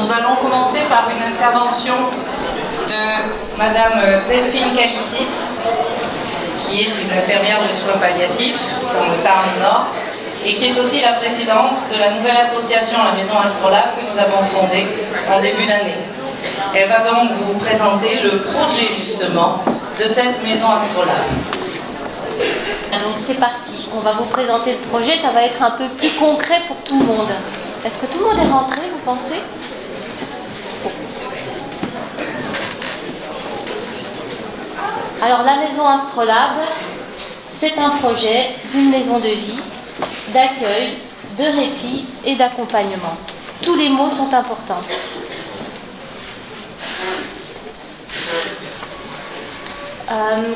Nous allons commencer par une intervention de Madame Delphine Calicis, qui est une infirmière de soins palliatifs dans le Tarn Nord et qui est aussi la présidente de la nouvelle association La Maison Astrolabe que nous avons fondée en début d'année. Elle va donc vous présenter le projet justement de cette maison Astrolabe. Donc c'est parti, on va vous présenter le projet, ça va être un peu plus concret pour tout le monde. Est-ce que tout le monde est rentré, vous pensez? Alors la maison Astrolabe, c'est un projet d'une maison de vie, d'accueil, de répit et d'accompagnement. Tous les mots sont importants. Euh,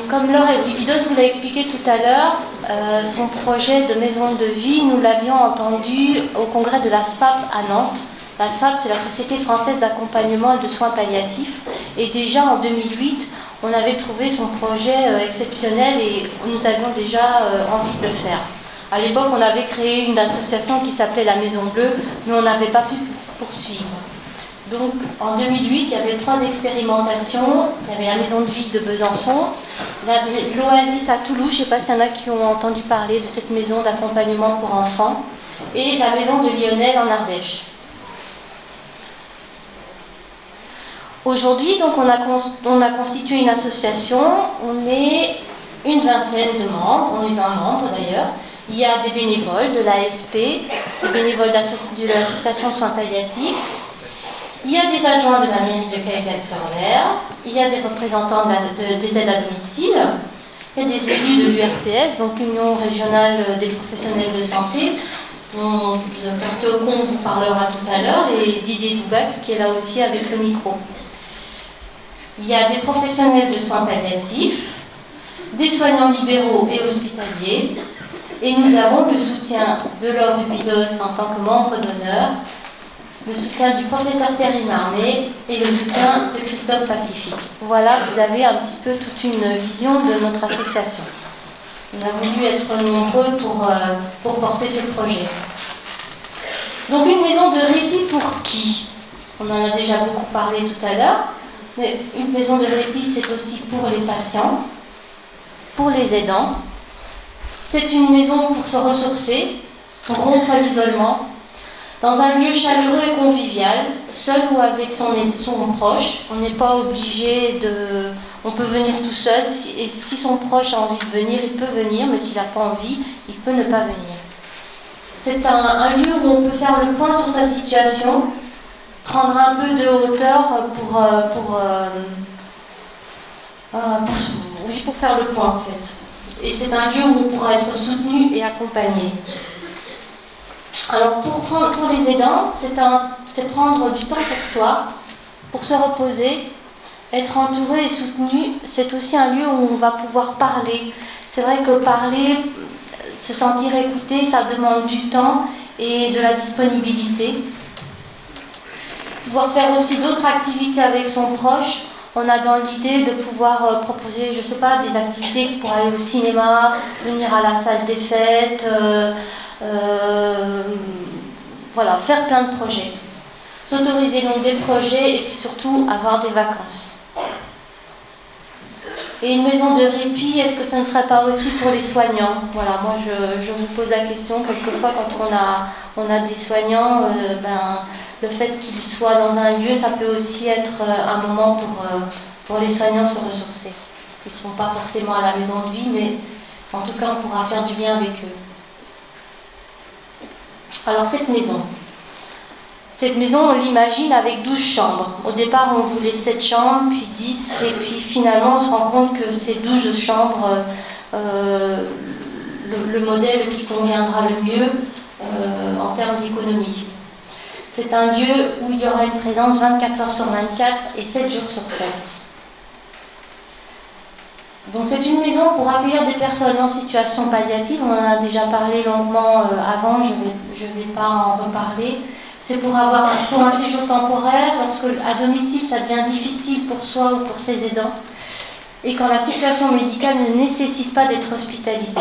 comme Laure Bibidos vous l'a expliqué tout à l'heure, euh, son projet de maison de vie, nous l'avions entendu au congrès de la SFAP à Nantes. La SFAP, c'est la Société française d'accompagnement et de soins palliatifs. Et déjà en 2008, on avait trouvé son projet euh, exceptionnel et nous avions déjà envie de le faire. À l'époque, on avait créé une association qui s'appelait la Maison Bleue, mais on n'avait pas pu poursuivre. Donc en 2008, il y avait trois expérimentations. Il y avait la maison de vie de Besançon, l'Oasis à Toulouse, je ne sais pas s'il y en a qui ont entendu parler de cette maison d'accompagnement pour enfants, et la maison de Lionel en Ardèche. Aujourd'hui, donc on a, on a constitué une association, on est une vingtaine de membres, on est 20 membres d'ailleurs. Il y a des bénévoles de l'ASP, des bénévoles de l'association Soins Palliatifs, il y a des adjoints de la mairie de Cahuzac-sur-Mer, il y a des représentants des aides à domicile, il y a des élus de l'URPS, donc l'Union régionale des professionnels de santé, dont le docteur Théocon vous parlera tout à l'heure, et Didier Doubax qui est là aussi avec le micro. Il y a des professionnels de soins palliatifs, des soignants libéraux et hospitaliers, et nous avons le soutien de Laure Rubidos en tant que membre d'honneur, le soutien du professeur Thierry Marmé et le soutien de Christophe Pacifique. Voilà, vous avez un petit peu toute une vision de notre association. On a voulu être nombreux euh, pour porter ce projet. Donc une maison de répit pour qui? On en a déjà beaucoup parlé tout à l'heure, mais une maison de répit, c'est aussi pour les patients, pour les aidants. C'est une maison pour se ressourcer, pour rompre l'isolement, dans un lieu chaleureux et convivial, seul ou avec son, son proche. On n'est pas obligé de... On peut venir tout seul, et si son proche a envie de venir, il peut venir, mais s'il n'a pas envie, il peut ne pas venir. C'est un, lieu où on peut faire le point sur sa situation, prendre un peu de hauteur pour, euh, euh, euh, pour, oui, pour faire le point en fait. Et c'est un lieu où on pourra être soutenu et accompagné. Alors pour, pour les aidants, c'est prendre du temps pour soi, pour se reposer, être entouré et soutenu. C'est aussi un lieu où on va pouvoir parler. C'est vrai que parler, se sentir écouté, ça demande du temps et de la disponibilité. Pouvoir faire aussi d'autres activités avec son proche. On a dans l'idée de pouvoir euh, proposer, je ne sais pas, des activités pour aller au cinéma, venir à la salle des fêtes. Euh, euh, voilà, faire plein de projets. S'autoriser donc des projets et puis surtout avoir des vacances. Et une maison de répit, est-ce que ce ne serait pas aussi pour les soignants? Voilà, moi je, vous pose la question, quelquefois quand on a, on a des soignants, ben, le fait qu'ils soient dans un lieu, ça peut aussi être euh, un moment pour, pour les soignants se ressourcer. Ils ne sont pas forcément à la maison de vie, mais en tout cas on pourra faire du bien avec eux. Alors cette maison, cette maison, on l'imagine avec 12 chambres. Au départ, on voulait 7 chambres, puis 10, et puis finalement, on se rend compte que ces 12 chambres, euh, le, modèle qui conviendra le mieux euh, en termes d'économie. C'est un lieu où il y aura une présence 24 heures sur 24 et 7 jours sur 7. Donc c'est une maison pour accueillir des personnes en situation palliative. On en a déjà parlé longuement euh, avant, je ne vais, pas en reparler. C'est pour avoir pour un séjour temporaire, lorsque à domicile ça devient difficile pour soi ou pour ses aidants, et quand la situation médicale ne nécessite pas d'être hospitalisé.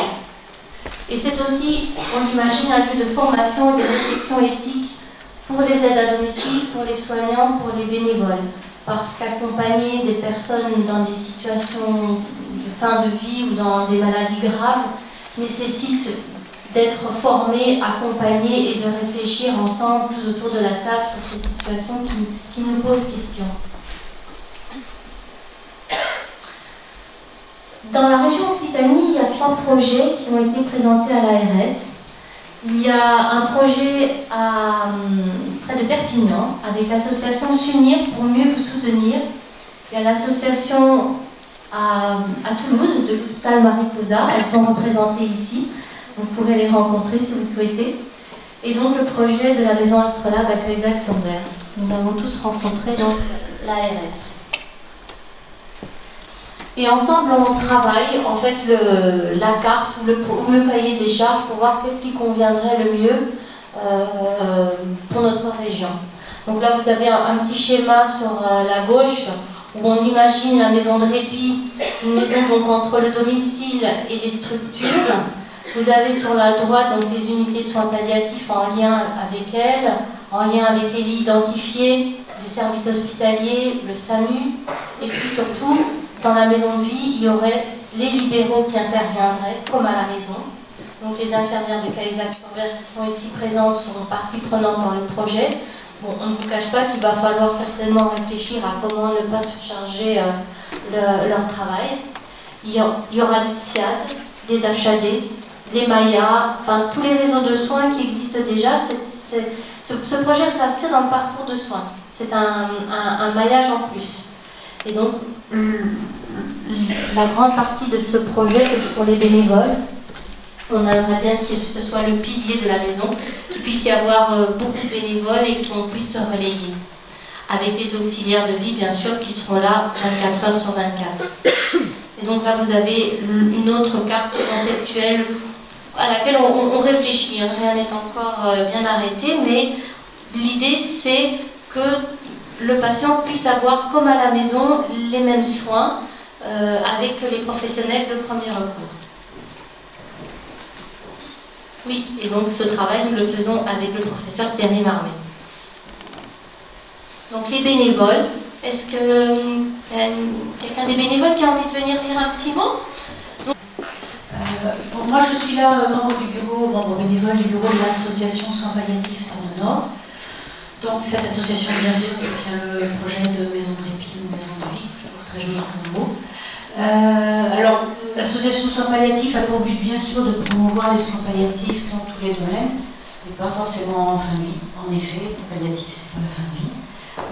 Et c'est aussi, on imagine, un lieu de formation et de réflexion éthique pour les aides à domicile, pour les soignants, pour les bénévoles. Parce qu'accompagner des personnes dans des situations de fin de vie ou dans des maladies graves nécessite d'être formés, accompagnés et de réfléchir ensemble tout autour de la table sur ces situations qui, qui nous posent question. Dans la région Occitanie, il y a trois projets qui ont été présentés à l'ARS. Il y a un projet hum, près de Perpignan avec l'association S'unir pour mieux vous soutenir. Il y a l'association à, à, Toulouse de Lustal Mariposa. Elles sont représentées ici. Vous pourrez les rencontrer si vous souhaitez. Et donc le projet de la maison Astrolabe à Cahuzac-sur-Mer. Nous avons tous rencontré l'ARS. Et ensemble, on travaille en fait la carte ou le, cahier des charges pour voir qu'est-ce qui conviendrait le mieux euh, pour notre région. Donc là, vous avez un, un petit schéma sur euh, la gauche où on imagine la maison de répit, une maison donc entre le domicile et les structures. Vous avez sur la droite donc les unités de soins palliatifs en lien avec elles, en lien avec les lits identifiés, les services hospitaliers, le SAMU, et puis surtout dans la maison de vie, il y aurait les libéraux qui interviendraient, comme à la maison. Donc les infirmières de Cahuzac sur qui sont ici présentes seront partie prenante dans le projet. Bon, on ne vous cache pas qu'il va falloir certainement réfléchir à comment ne pas surcharger euh, le, leur travail. Il y, aura les SIAD, les HAD, les Maya, enfin tous les réseaux de soins qui existent déjà. Ce, projet s'inscrit dans le parcours de soins. C'est un, un maillage en plus. Et donc, la grande partie de ce projet, c'est pour les bénévoles. On aimerait bien que ce soit le pilier de la maison, qu'il puisse y avoir euh, beaucoup de bénévoles et qu'on puisse se relayer. Avec des auxiliaires de vie, bien sûr, qui seront là 24 heures sur 24. Et donc là, vous avez une autre carte conceptuelle à laquelle on, on réfléchit. Rien n'est encore euh, bien arrêté, mais l'idée, c'est que le patient puisse avoir, comme à la maison, les mêmes soins euh, avec les professionnels de premier recours. Oui, et donc ce travail, nous le faisons avec le professeur Thierry Marmé. Donc les bénévoles, est-ce que euh, quelqu'un des bénévoles qui a envie de venir dire un petit mot? Donc, euh, Moi, je suis là, membre du bureau, membre bénévole du bureau de l'association Soins Palliatifs dans le Nord. Donc cette association, bien sûr, soutient le projet de maison de répit ou maison de vie, trouve très joli comme mot. Euh, alors, l'association Soins Palliatifs a pour but, bien sûr, de promouvoir les soins palliatifs dans tous les domaines, mais pas forcément en famille. En effet, le palliatif, c'est pour la famille.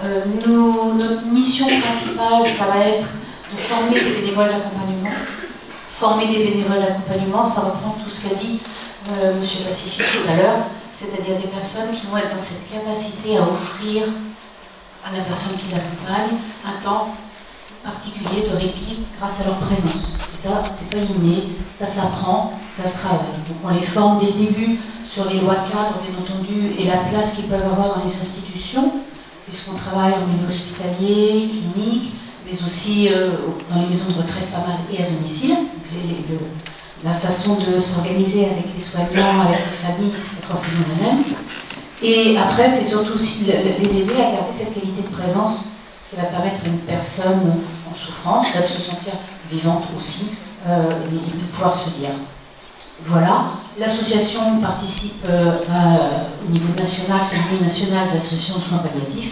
Euh, nous, notre mission principale, ça va être de former des bénévoles d'accompagnement. Former des bénévoles d'accompagnement, ça reprend tout ce qu'a dit euh, M. Pacifique tout à l'heure c'est-à-dire des personnes qui vont être dans cette capacité à offrir à la personne qu'ils accompagnent un temps particulier de répit grâce à leur présence. Et ça, c'est pas inné, ça s'apprend, ça se travaille. Donc on les forme dès le début sur les lois cadres, bien entendu, et la place qu'ils peuvent avoir dans les institutions, puisqu'on travaille en milieu hospitalier, clinique, mais aussi euh, dans les maisons de retraite pas mal et à domicile. Donc les, les, le, la façon de s'organiser avec les soignants, avec les familles, est forcément la même. Et après, c'est surtout aussi les aider à garder cette qualité de présence qui va permettre à une personne en souffrance de se sentir vivante aussi euh, et de pouvoir se dire. Voilà, l'association participe euh, au niveau national, c'est le niveau national de l'association de soins palliatifs.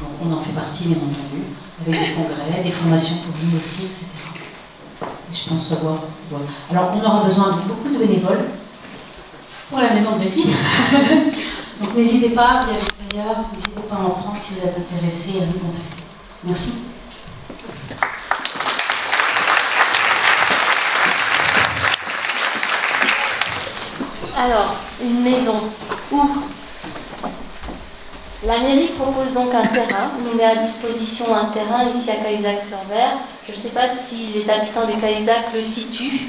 Donc on en fait partie, bien entendu, avec des congrès, des formations publiques aussi, etc je pense savoir. Alors, on aura besoin de beaucoup de bénévoles pour la maison de répit. Donc, n'hésitez pas, il y a n'hésitez pas à en prendre si vous êtes intéressé à nous contacter. Merci. Alors, une maison où la mairie propose donc un terrain, nous met à disposition un terrain ici à Cahuzac-sur-Mer. Je ne sais pas si les habitants de Cahuzac le situent.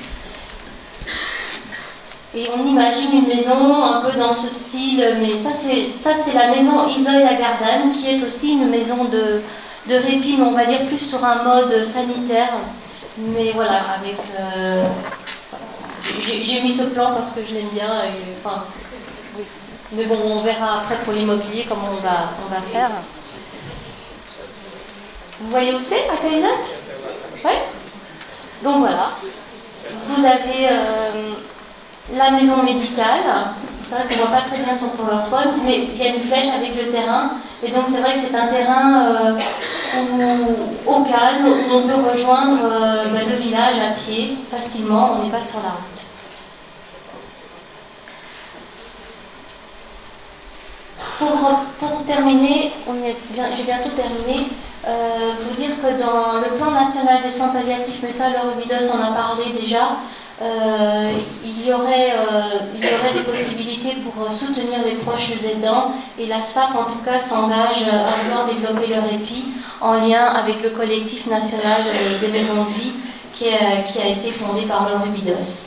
Et on imagine une maison un peu dans ce style, mais ça c'est la maison Isoy à Gardanne, qui est aussi une maison de, de répit, mais on va dire plus sur un mode sanitaire. Mais voilà, avec... Euh, J'ai mis ce plan parce que je l'aime bien. Mais bon, on verra après pour l'immobilier comment on va, on va faire. Vous voyez où c'est, à Oui Donc voilà. Vous avez euh, la maison médicale. C'est vrai qu'on ne voit pas très bien son PowerPoint, mais il y a une flèche avec le terrain. Et donc c'est vrai que c'est un terrain euh, au calme, où on peut rejoindre euh, ben, le village à pied facilement, on n'est pas sur la route. Pour, terminer, j'ai bientôt terminé, euh, vous dire que dans le plan national des soins palliatifs, mais ça, Laure en a parlé déjà, euh, il, y aurait, euh, il y aurait des possibilités pour soutenir les proches aidants et la SFAP en tout cas s'engage à vouloir développer leur épi en lien avec le collectif national des maisons de vie qui a, été fondé par Laure Bidos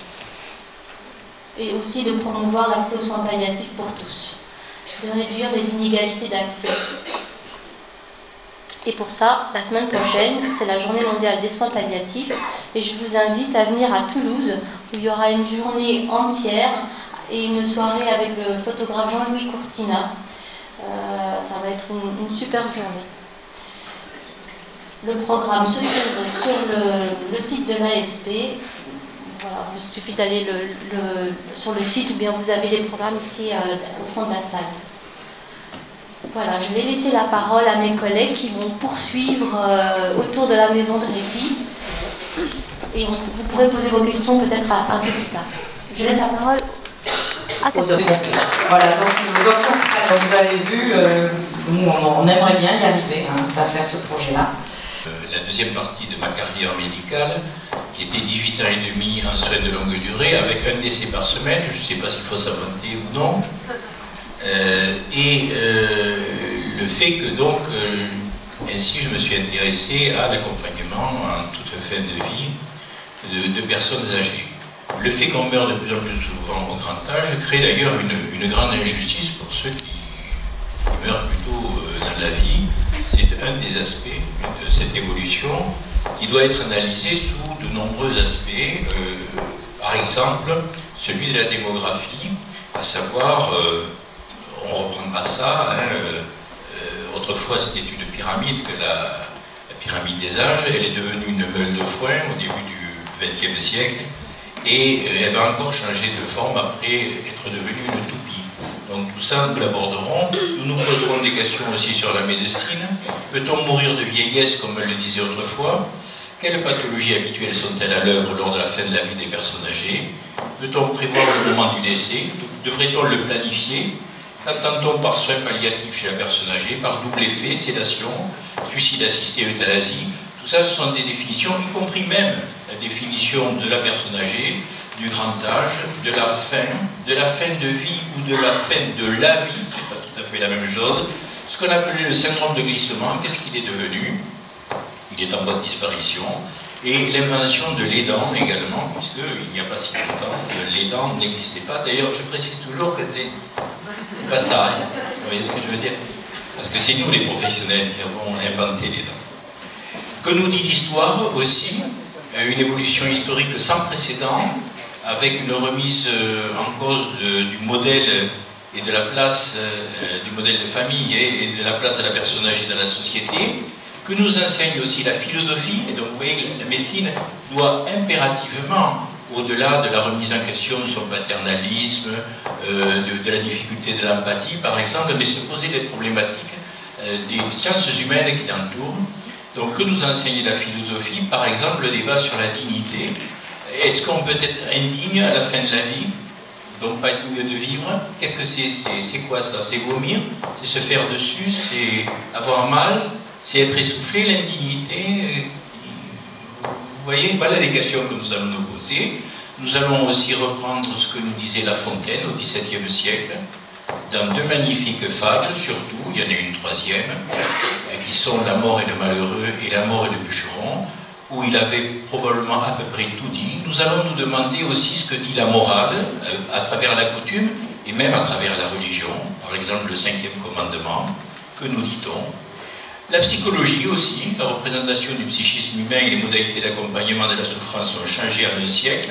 et aussi de promouvoir l'accès aux soins palliatifs pour tous, de réduire les inégalités d'accès. Et pour ça, la semaine prochaine, c'est la journée mondiale des soins palliatifs. Et je vous invite à venir à Toulouse, où il y aura une journée entière et une soirée avec le photographe Jean-Louis Courtina. Euh, ça va être une, super journée. Le programme se trouve sur le, site de l'ASP. Voilà, il suffit d'aller sur le site ou bien vous avez les programmes ici euh, au fond de la salle. Voilà, je vais laisser la parole à mes collègues qui vont poursuivre euh, autour de la maison de répit. Et vous pourrez poser vos questions peut-être un peu plus tard. Je laisse la parole à Voilà, donc vous, avez vu, euh, nous on, aimerait bien y arriver, hein, ça faire ce projet-là. Euh, la deuxième partie de ma carrière médicale, qui était 18 ans et demi en soins de longue durée, avec un décès par semaine, je ne sais pas s'il faut s'inventer ou non, euh, et euh, le fait que donc, euh, ainsi je me suis intéressé à l'accompagnement en toute fin de vie de, personnes âgées. Le fait qu'on meurt de plus en plus souvent au grand âge crée d'ailleurs une, grande injustice pour ceux qui, meurent plutôt dans la vie. C'est un des aspects de cette évolution qui doit être analysé sous de nombreux aspects. par exemple, celui de la démographie, à savoir on reprendra ça. Hein, euh, euh, autrefois, c'était une pyramide, que la, pyramide des âges. Elle est devenue une meule de foin au début du XXe siècle. Et euh, elle va encore changer de forme après être devenue une toupie. Donc tout ça, nous l'aborderons. Nous nous poserons des questions aussi sur la médecine. Peut-on mourir de vieillesse, comme elle le disait autrefois? Quelles pathologies habituelles sont-elles à l'œuvre lors de la fin de la vie des personnes âgées? Peut-on prévoir le moment du décès? Devrait-on le planifier? Qu'entend-on par soins palliatifs chez la personne âgée? Par double effet, sédation, suicide assisté, euthanasie. Tout ça, ce sont des définitions, y compris même la définition de la personne âgée, du grand âge, de la fin, de la fin de vie ou de la fin de la vie, c'est pas tout à fait la même chose. Ce qu'on appelait le syndrome de glissement, qu'est-ce qu'il est devenu? Il est en voie de disparition. Et l'invention de l'aidant également, puisqu'il n'y a pas si longtemps, l'aidant n'existait pas. D'ailleurs, je précise toujours que c'est pas ça. Hein. Vous voyez ce que je veux dire? Parce que c'est nous les professionnels qui avons inventé les dents. Que nous dit l'histoire aussi? Euh, Une évolution historique sans précédent, avec une remise euh, en cause du modèle et de la place euh, du modèle de famille et de la place de la personne âgée dans la société, que nous enseigne aussi la philosophie, et donc vous voyez, la médecine doit impérativement au-delà de la remise en question de son paternalisme, euh, de, la difficulté de l'empathie, par exemple, mais se poser des problématiques euh, des sciences humaines qui l'entourent. Donc, que nous enseigne la philosophie? Par exemple, le débat sur la dignité. Est-ce qu'on peut être indigne à la fin de la vie donc pas digne de vivre? Qu'est-ce que c'est? C'est quoi ça? C'est vomir, c'est se faire dessus, c'est avoir mal, c'est être essoufflé, l'indignité, vous voyez, voilà les questions que nous allons nous poser. Nous allons aussi reprendre ce que nous disait La Fontaine au XVIIe siècle, dans deux magnifiques fables, surtout, il y en a une troisième, qui sont La mort et le malheureux et La mort et le bûcheron, où il avait probablement à peu près tout dit. Nous allons nous demander aussi ce que dit la morale euh, à travers la coutume et même à travers la religion, par exemple le cinquième commandement, que nous dit-on? La psychologie aussi, la représentation du psychisme humain et les modalités d'accompagnement de la souffrance ont changé en un siècle,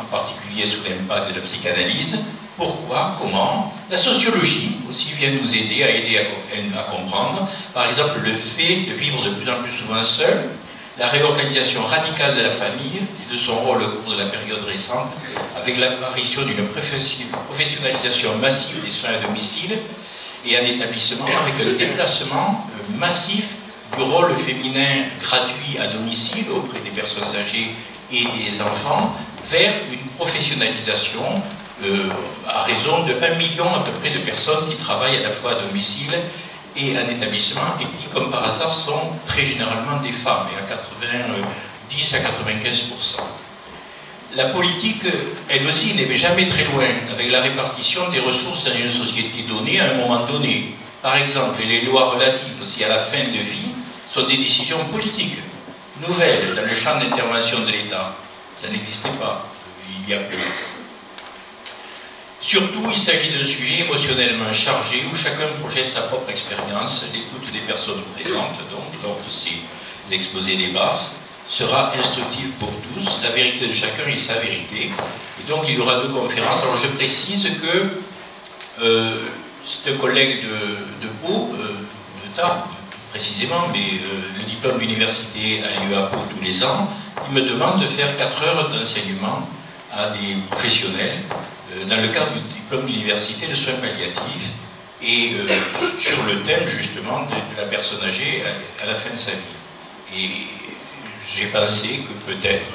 en particulier sous l'impact de la psychanalyse. Pourquoi? Comment? La sociologie aussi vient nous aider à aider à, comprendre. Par exemple, le fait de vivre de plus en plus souvent seul, la réorganisation radicale de la famille et de son rôle au cours de la période récente, avec l'apparition d'une professionnalisation massive des soins à domicile et un établissement avec le déplacement euh, massif du rôle féminin gratuit à domicile auprès des personnes âgées et des enfants vers une professionnalisation euh, à raison de 1 million à peu près de personnes qui travaillent à la fois à domicile et en établissement et qui, comme par hasard, sont très généralement des femmes, et à 90 à 95% La politique, elle aussi, n'est jamais très loin avec la répartition des ressources dans une société donnée à un moment donné. Par exemple, les lois relatives aussi à la fin de vie sont des décisions politiques, nouvelles dans le champ d'intervention de l'État. Ça n'existait pas il y a peu. Surtout, il s'agit d'un sujet émotionnellement chargé où chacun projette sa propre expérience. L'écoute des personnes présentes, donc, lors de ces exposés des bases, sera instructive pour tous. La vérité de chacun est sa vérité. Et donc, il y aura deux conférences. Alors, je précise que euh, un collègue de, Pau, euh, de Tarbes, précisément, mais euh, le diplôme d'université a lieu à Pau tous les ans. Il me demande de faire 4 heures d'enseignement à des professionnels euh, dans le cadre du diplôme d'université de soins palliatifs et euh, sur le thème justement de, la personne âgée à, la fin de sa vie. Et j'ai pensé que peut-être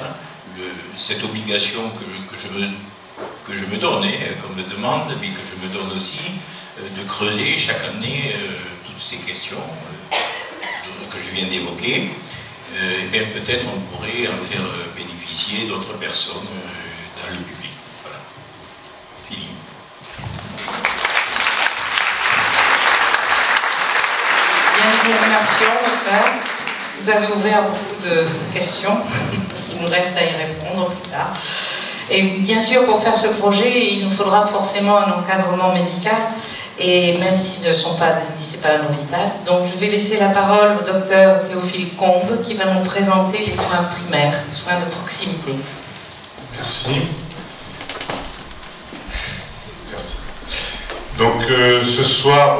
cette obligation que, je me, que je me donne, hein, qu'on me demande, mais que je me donne aussi, euh, de creuser chaque année toutes ces questions que je viens d'évoquer, et bien peut-être on pourrait en faire bénéficier d'autres personnes dans le public. Nous vous remercions, docteur. Vous avez ouvert beaucoup de questions. Il nous reste à y répondre plus tard. Et bien sûr, pour faire ce projet, il nous faudra forcément un encadrement médical. Et même s'ils ne sont pas, c'est pas un hôpital. Donc je vais laisser la parole au docteur Théophile Combe qui va nous présenter les soins primaires, soins de proximité. Merci. Donc euh, ce soir,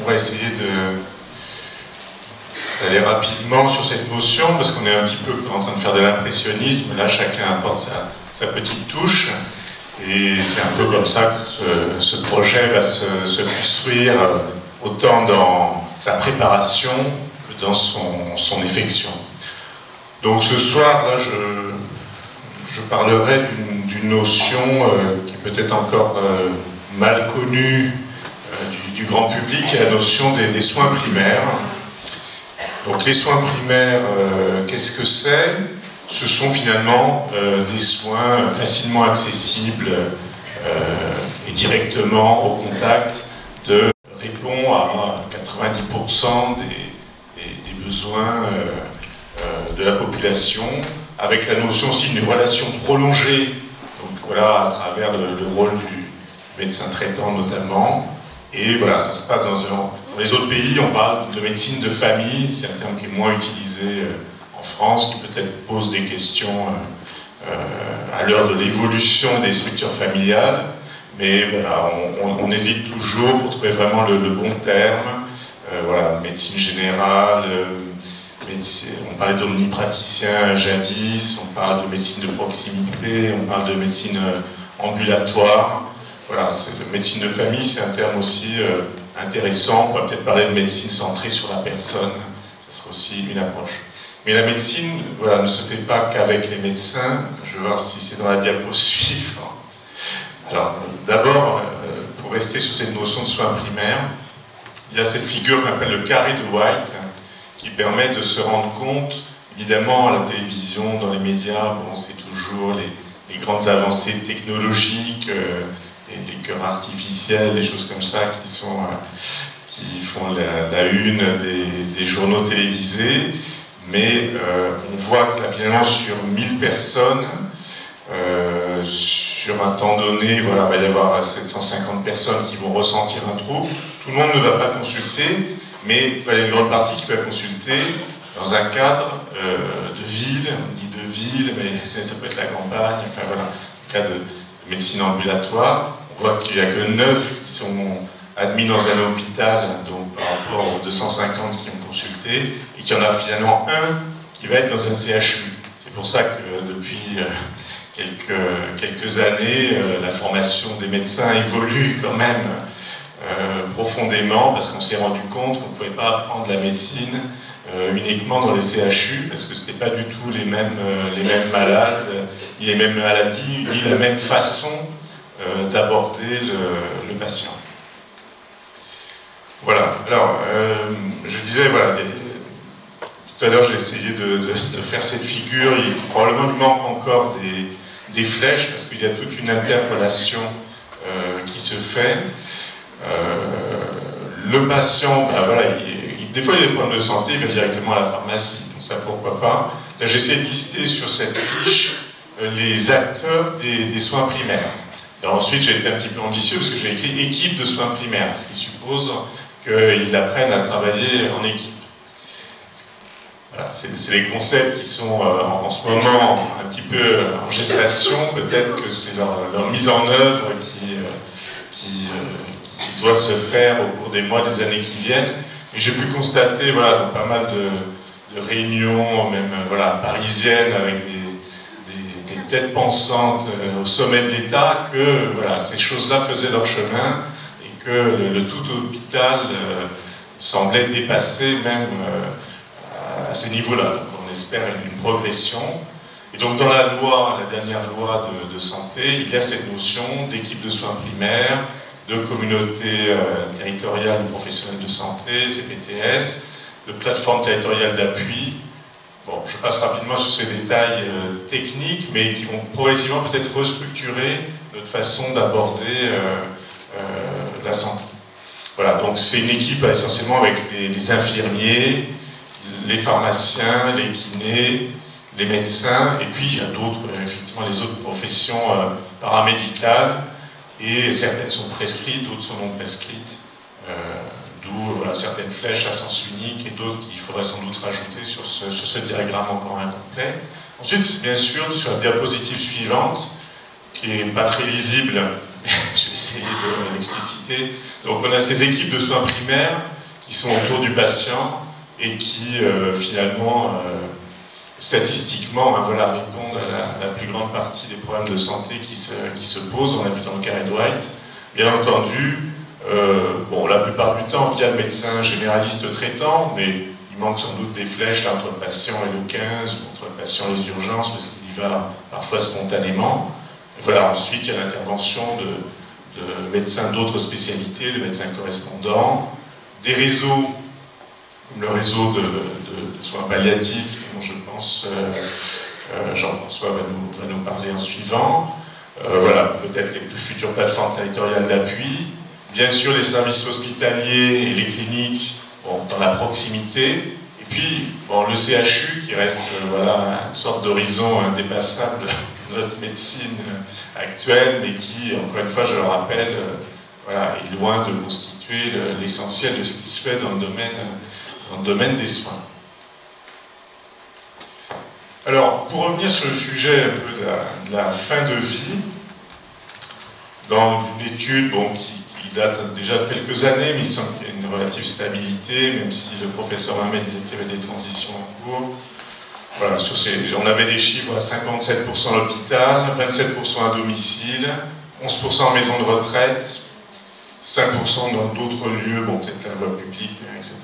on va essayer de aller rapidement sur cette notion, parce qu'on est un petit peu en train de faire de l'impressionnisme, là chacun apporte sa, petite touche, et c'est un peu comme ça que ce, projet va se, construire, autant dans sa préparation que dans son, effection. Donc ce soir, là, je, parlerai d'une notion euh, qui est peut-être encore euh, mal connue euh, du, grand public, est la notion des soins primaires. Donc les soins primaires, euh, qu'est-ce que c'est? Ce sont finalement euh, des soins facilement accessibles et directement au contact de répond à 90% des, besoins de la population, avec la notion aussi d'une relation prolongée, donc voilà, à travers le rôle du médecin traitant notamment, et voilà, ça se passe dans, dans les autres pays, on parle de médecine de famille, c'est un terme qui est moins utilisé euh, en France, qui peut-être pose des questions euh, euh, à l'heure de l'évolution des structures familiales. Mais voilà, on, hésite toujours pour trouver vraiment le, bon terme. voilà, médecine générale, on parlait d'omnipraticien jadis, on parle de médecine de proximité, on parle de médecine ambulatoire. Voilà, médecine de famille, c'est un terme aussi euh, intéressant. On pourrait peut-être parler de médecine centrée sur la personne. Ce serait aussi une approche. Mais la médecine voilà, ne se fait pas qu'avec les médecins. Je vais voir si c'est dans la diapo suivante. Alors, d'abord, euh, pour rester sur cette notion de soins primaires, il y a cette figure qu'on appelle le carré de White, qui permet de se rendre compte, évidemment, à la télévision, dans les médias, bon, c'est toujours les, grandes avancées technologiques. Euh, les cœurs artificiels, des choses comme ça qui, sont, euh, qui font la, une des, journaux télévisés. Mais euh, on voit que là, finalement, sur 1000 personnes, euh, sur un temps donné, voilà, il va y avoir 750 personnes qui vont ressentir un trouble. Tout le monde ne va pas consulter, mais il y a une grande partie qui va consulter dans un cadre de ville, on dit de ville, mais ça peut être la campagne, enfin voilà, un cas de, médecine ambulatoire. On voit qu'il n'y a que 9 qui sont admis dans un hôpital, donc par rapport aux 250 qui ont consulté, et qu'il y en a finalement un qui va être dans un CHU. C'est pour ça que depuis quelques, quelques années, la formation des médecins évolue quand même profondément parce qu'on s'est rendu compte qu'on ne pouvait pas apprendre la médecine euh, uniquement dans les CHU, parce que ce n'était pas du tout les mêmes, euh, les mêmes malades, ni les mêmes maladies, ni la même façon euh, d'aborder le, patient. Voilà, alors, je disais, voilà, tout à l'heure j'ai essayé de, faire cette figure, il probablement il manque encore des, des flèches, parce qu'il y a toute une interrelation qui se fait. le patient, ben voilà, il des fois, il y a des problèmes de santé, il va directement à la pharmacie, donc ça pourquoi pas. Là, j'essaie de lister sur cette fiche euh, les acteurs des, soins primaires. Ensuite, j'ai été un petit peu ambitieux parce que j'ai écrit équipe de soins primaires, ce qui suppose qu'ils apprennent à travailler en équipe. Voilà, c'est les concepts qui sont euh, en, ce moment un petit peu en gestation. Peut-être que c'est leur, mise en œuvre euh, qui, doit se faire au cours des mois, des années qui viennent. J'ai pu constater, voilà, dans pas mal de, réunions, même voilà, parisiennes, avec des, têtes pensantes euh, au sommet de l'État, que voilà, ces choses-là faisaient leur chemin et que le, tout hôpital euh, semblait dépasser même euh, à ces niveaux-là. Donc on espère une, progression. Et donc dans la loi, la dernière loi de santé, il y a cette notion d'équipe de soins primaires, de communautés euh, territoriales de professionnels de santé, CPTS, de plateformes territoriales d'appui. Bon, je passe rapidement sur ces détails euh, techniques, mais qui vont progressivement peut-être restructurer notre façon d'aborder euh, la santé. Voilà, donc c'est une équipe essentiellement avec les, infirmiers, les pharmaciens, les kinés, les médecins, et puis il y a d'autres, effectivement, les autres professions paramédicales, et certaines sont prescrites, d'autres sont non prescrites, euh, d'où certaines flèches à sens unique et d'autres qu'il faudrait sans doute rajouter sur ce, diagramme encore incomplet. Ensuite, bien sûr, sur la diapositive suivante, qui n'est pas très lisible, je vais essayer de l'expliciter. Donc on a ces équipes de soins primaires qui sont autour du patient et qui euh, finalement euh, statistiquement, hein, voilà, répondre à la, plus grande partie des problèmes de santé qui se, qui se posent, on l'a vu dans le carré de White. Bien entendu, euh, bon, la plupart du temps via le médecin généraliste traitant, mais il manque sans doute des flèches entre le patient et le 15, ou entre le patient et les urgences, parce qu'il y va parfois spontanément. voilà, ensuite, il y a l'intervention de, de médecins d'autres spécialités, de médecins correspondants, des réseaux, comme le réseau de, de soins palliatifs, euh, euh, Jean-François va nous, parler en suivant. Euh, voilà, peut-être les futures plateformes territoriales d'appui. Bien sûr, les services hospitaliers et les cliniques dans la proximité. Et puis, le CHU qui reste une sorte d'horizon indépassable de notre médecine actuelle, mais qui, encore une fois, je le rappelle, est loin de constituer l'essentiel de ce qui se fait dans le domaine des soins. Alors, pour revenir sur le sujet un peu de la, fin de vie, dans une étude qui, date déjà de quelques années, mais il semble qu'il y a une relative stabilité, même si le professeur Ahmed disait qu'il y avait des transitions en cours. Voilà, on avait des chiffres à 57% à l'hôpital, 27% à domicile, 11% en maison de retraite, 5% dans d'autres lieux, bon, peut-être la voie publique, etc.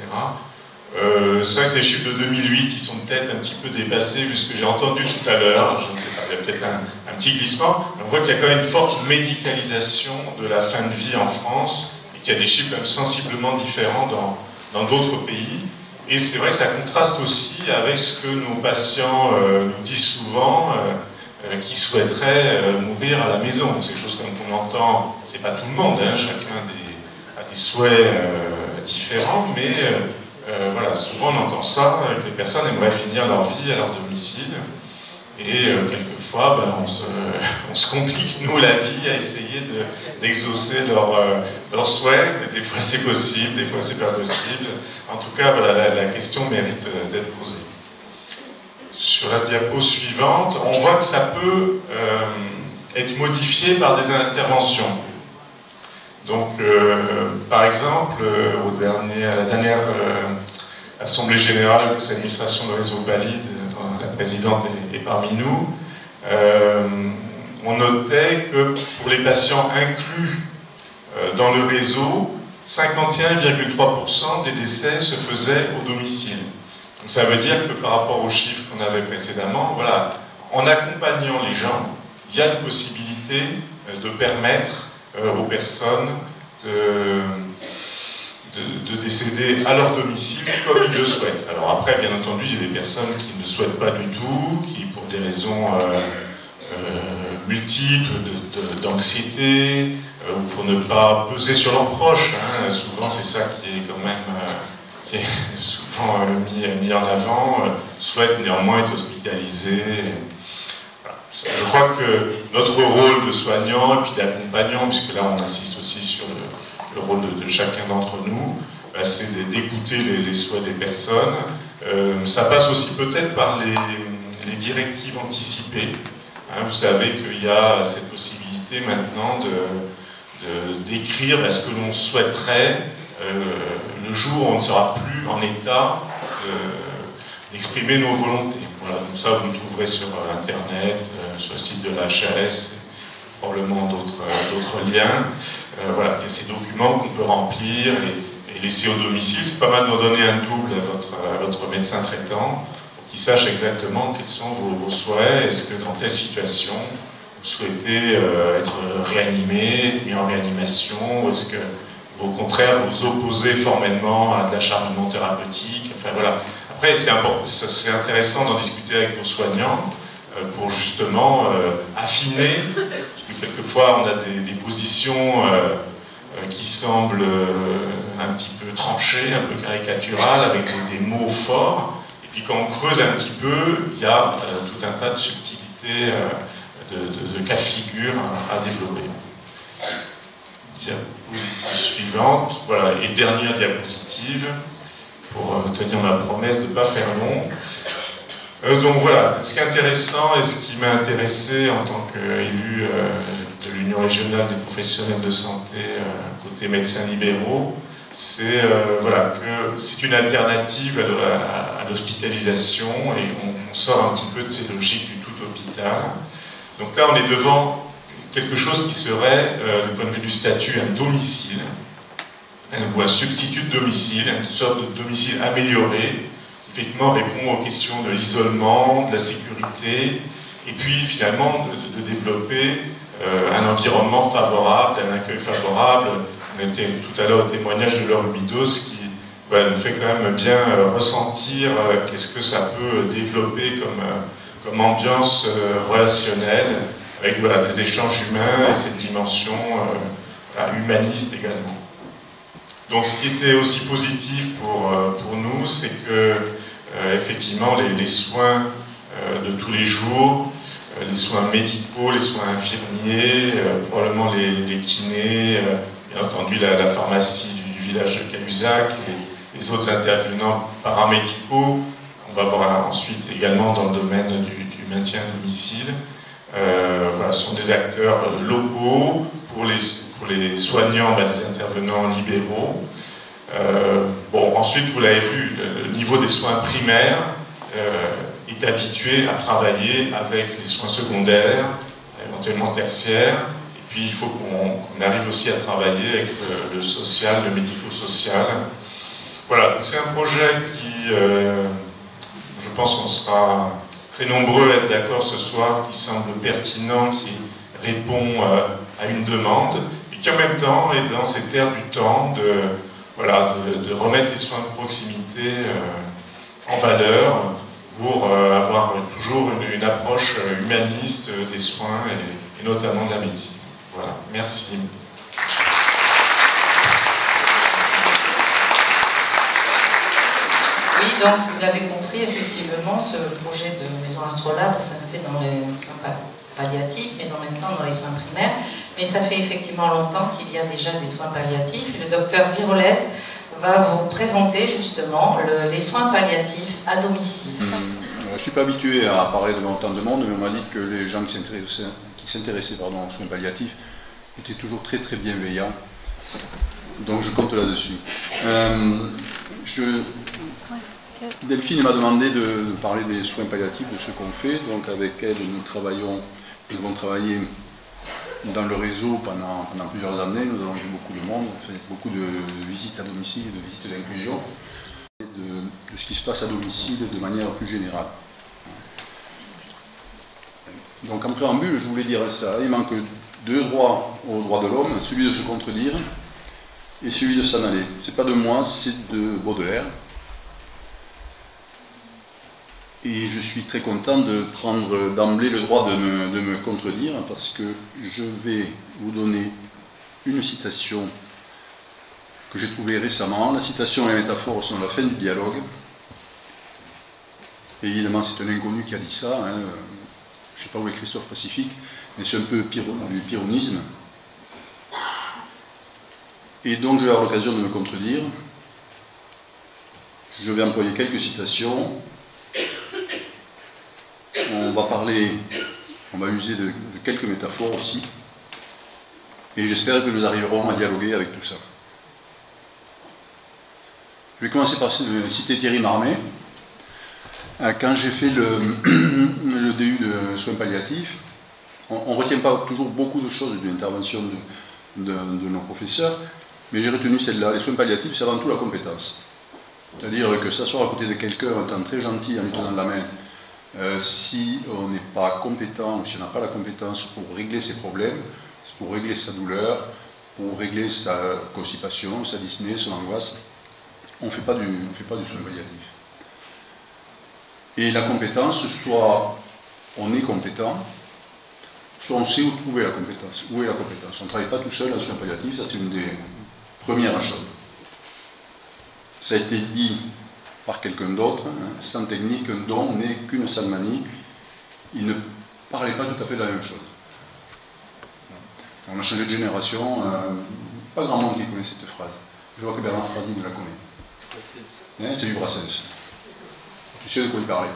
Euh, ça, c'est des chiffres de 2008 qui sont peut-être un petit peu dépassés, vu ce que j'ai entendu tout à l'heure. Je ne sais pas, il y a peut-être un, petit glissement. On voit qu'il y a quand même une forte médicalisation de la fin de vie en France et qu'il y a des chiffres même sensiblement différents dans d'autres pays. Et c'est vrai que ça contraste aussi avec ce que nos patients euh, nous disent souvent, euh, qui souhaiteraient mourir à la maison. C'est quelque chose qu'on entend, c'est pas tout le monde, hein, chacun a des souhaits différents, mais euh, voilà, souvent on entend ça, que les personnes aimeraient finir leur vie à leur domicile. Et euh, quelquefois, ben, on, se, complique, nous, la vie, à essayer d'exaucer euh, leurs souhaits. Des fois c'est possible, des fois c'est pas possible. En tout cas, voilà, la, question mérite d'être posée. Sur la diapo suivante, on voit que ça peut être modifiés par des interventions. Donc, euh, par exemple, au dernier, à la dernière Assemblée générale de l'administration de réseau valide, dont la présidente est, parmi nous, on notait que pour les patients inclus dans le réseau, 51,3% des décès se faisaient au domicile. Donc ça veut dire que par rapport aux chiffres qu'on avait précédemment, voilà, en accompagnant les gens, il y a une possibilité euh, de permettre euh, aux personnes de, de, décéder à leur domicile comme ils le souhaitent. Alors après, bien entendu, il y a des personnes qui ne souhaitent pas du tout, qui pour des raisons euh, multiples d'anxiété, ou pour ne pas peser sur leurs proches, hein, souvent c'est ça qui est quand même qui souvent mis, mis, en avant, souhaitent néanmoins être hospitalisés. Je crois que notre rôle de soignant et puis d'accompagnant, puisque là on insiste aussi sur le, rôle de, chacun d'entre nous, bah, c'est d'écouter les, souhaits des personnes. Euh, ça passe aussi peut-être par les, directives anticipées. Hein. vous savez qu'il y a cette possibilité maintenant d'écrire de, ce que l'on souhaiterait euh, le jour où on ne sera plus en état d'exprimer nos volontés. Voilà, donc ça vous le trouverez sur euh, Internet, sur le site de la HRS, probablement d'autres euh, liens. voilà, il y a ces documents qu'on peut remplir et, laisser au domicile. C'est pas mal de donner un double à votre, médecin traitant pour qu'il sache exactement quels sont vos, souhaits. Est-ce que dans telle situation, vous souhaitez être réanimé, être mis en réanimation, est-ce que au contraire vous opposez formellement à de l'acharnement thérapeutique? Enfin voilà, après, serait intéressant d'en discuter avec nos soignants euh, pour justement euh, affiner, parce que quelquefois on a des, positions euh, qui semblent un petit peu tranchées, un peu caricaturales, avec des, mots forts, et puis quand on creuse un petit peu, il y a tout un tas de subtilités, de, cas de figure à, développer. Diapositive suivante, voilà, et dernière diapositive pour euh, tenir ma promesse de ne pas faire long. Euh, donc voilà, ce qui est intéressant et ce qui m'a intéressé en tant qu'élu euh, de l'Union régionale des professionnels de santé côté médecins libéraux, c'est voilà, que c'est une alternative à, l'hospitalisation et on, sort un petit peu de ces logiques du tout hôpital. Donc là, on est devant quelque chose qui serait, du point de vue du statut, un domicile, ou un substitut de domicile, une sorte de domicile amélioré, répond aux questions de l'isolement, de la sécurité, et puis finalement de, développer euh, un environnement favorable, un accueil favorable. On était tout à l'heure au témoignage de Laure Bidos qui nous fait quand même bien euh, ressentir euh, qu'est-ce que ça peut développer comme, comme ambiance relationnelle, avec des échanges humains et cette dimension humaniste également. Donc ce qui était aussi positif pour, pour nous, c'est que effectivement les, soins euh, de tous les jours, les soins médicaux, les soins infirmiers, probablement les, kinés, bien entendu la, pharmacie du, village de Cahuzac et les autres intervenants paramédicaux, on va voir ensuite également dans le domaine du, maintien à domicile, voilà, sont des acteurs locaux pour les pour les soignants, ben, des intervenants libéraux. Euh, bon, ensuite, vous l'avez vu, le niveau des soins primaires euh, est habitué à travailler avec les soins secondaires, éventuellement tertiaires, et puis il faut qu'on arrive aussi à travailler avec le, social, le médico-social. Voilà, donc c'est un projet qui, euh, je pense qu'on sera très nombreux à être d'accord ce soir, qui semble pertinent, qui répond à une demande, qui en même temps est dans cette ère du temps de, voilà, de, remettre les soins de proximité euh, en valeur pour euh, avoir toujours une, approche humaniste des soins et, notamment de la médecine. Voilà, merci. Oui, donc vous l'avez compris, effectivement, ce projet de maison astrolabe s'inscrit dans les soins palliatifs, mais en même temps dans les soins primaires. Mais ça fait effectivement longtemps qu'il y a déjà des soins palliatifs. Le docteur Viroles va vous présenter justement les soins palliatifs à domicile. Hmm. Euh, je ne suis pas habitué à parler devant tant de monde, mais on m'a dit que les gens qui s'intéressaient aux soins palliatifs étaient toujours très très bienveillants. Donc je compte là-dessus. Delphine m'a demandé de, parler des soins palliatifs, de ce qu'on fait. Donc avec elle, nous travaillons, nous avons travaillé dans le réseau pendant, plusieurs années. Nous avons vu beaucoup de monde, on fait beaucoup de, visites à domicile, de visites d'inclusion, de, de ce qui se passe à domicile de manière plus générale. Donc en préambule, je voulais dire ça, il manque deux droits aux droits de l'homme, celui de se contredire et celui de s'en aller. C'est pas de moi, c'est de Baudelaire. Et je suis très content de prendre d'emblée le droit de me, contredire parce que je vais vous donner une citation que j'ai trouvée récemment. La citation et la métaphore sont la fin du dialogue. évidemment, c'est un inconnu qui a dit ça. Hein. Je ne sais pas où est Christophe Pacifique, mais c'est un peu du pyrrhonisme. Et donc, je vais avoir l'occasion de me contredire. Je vais employer quelques citations on va parler, on va user de, quelques métaphores aussi. Et j'espère que nous arriverons à dialoguer avec tout ça. Je vais commencer par citer Thierry Marmet. Euh, quand j'ai fait le, DU de soins palliatifs, on ne retient pas toujours beaucoup de choses d'une intervention de, nos professeurs, mais j'ai retenu celle-là. Les soins palliatifs, c'est avant tout la compétence. C'est-à-dire que s'asseoir à côté de quelqu'un en étant très gentil, en lui tenant la main, euh, si on n'est pas compétent ou si on n'a pas la compétence pour régler ses problèmes, pour régler sa douleur, pour régler sa constipation, sa dyspnée, son angoisse, on ne fait pas du soin palliatif. Et la compétence, soit on est compétent, soit on sait où trouver la compétence. Où est la compétence On ne travaille pas tout seul en soin palliatif, ça c'est une des premières choses. Ça a été dit par quelqu'un d'autre, hein, sans technique, un don n'est qu'une salmanie. Il ne parlait pas tout à fait de la même chose. On a changé de génération, euh, pas grand monde qui connaît cette phrase. Je vois que Bernard Fradine la connaît. Hein, c'est du Brassens. Tu sais de quoi il parlait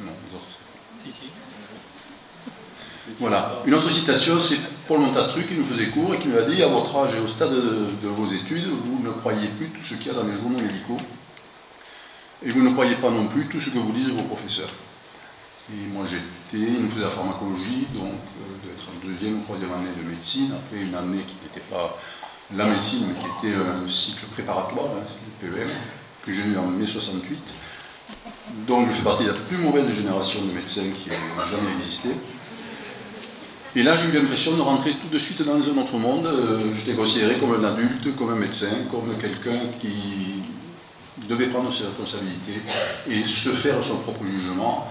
Non, les autres. Voilà. Une autre citation, c'est Paul Montastru qui nous faisait cours et qui nous a dit à votre âge et au stade de, vos études, vous ne croyez plus tout ce qu'il y a dans les journaux médicaux et vous ne croyez pas non plus tout ce que vous disent vos professeurs. Et moi j'étais, il nous faisait la pharmacologie, donc euh, d'être en deuxième ou troisième année de médecine, après une année qui n'était pas la médecine, mais qui était un cycle préparatoire, hein, le PEM, que j'ai eu en mai 68. Donc je fais partie de la plus mauvaise génération de médecins qui a jamais existé. Et là, j'ai eu l'impression de rentrer tout de suite dans un autre monde. Euh, j'étais considéré comme un adulte, comme un médecin, comme quelqu'un qui devait prendre ses responsabilités et se faire son propre jugement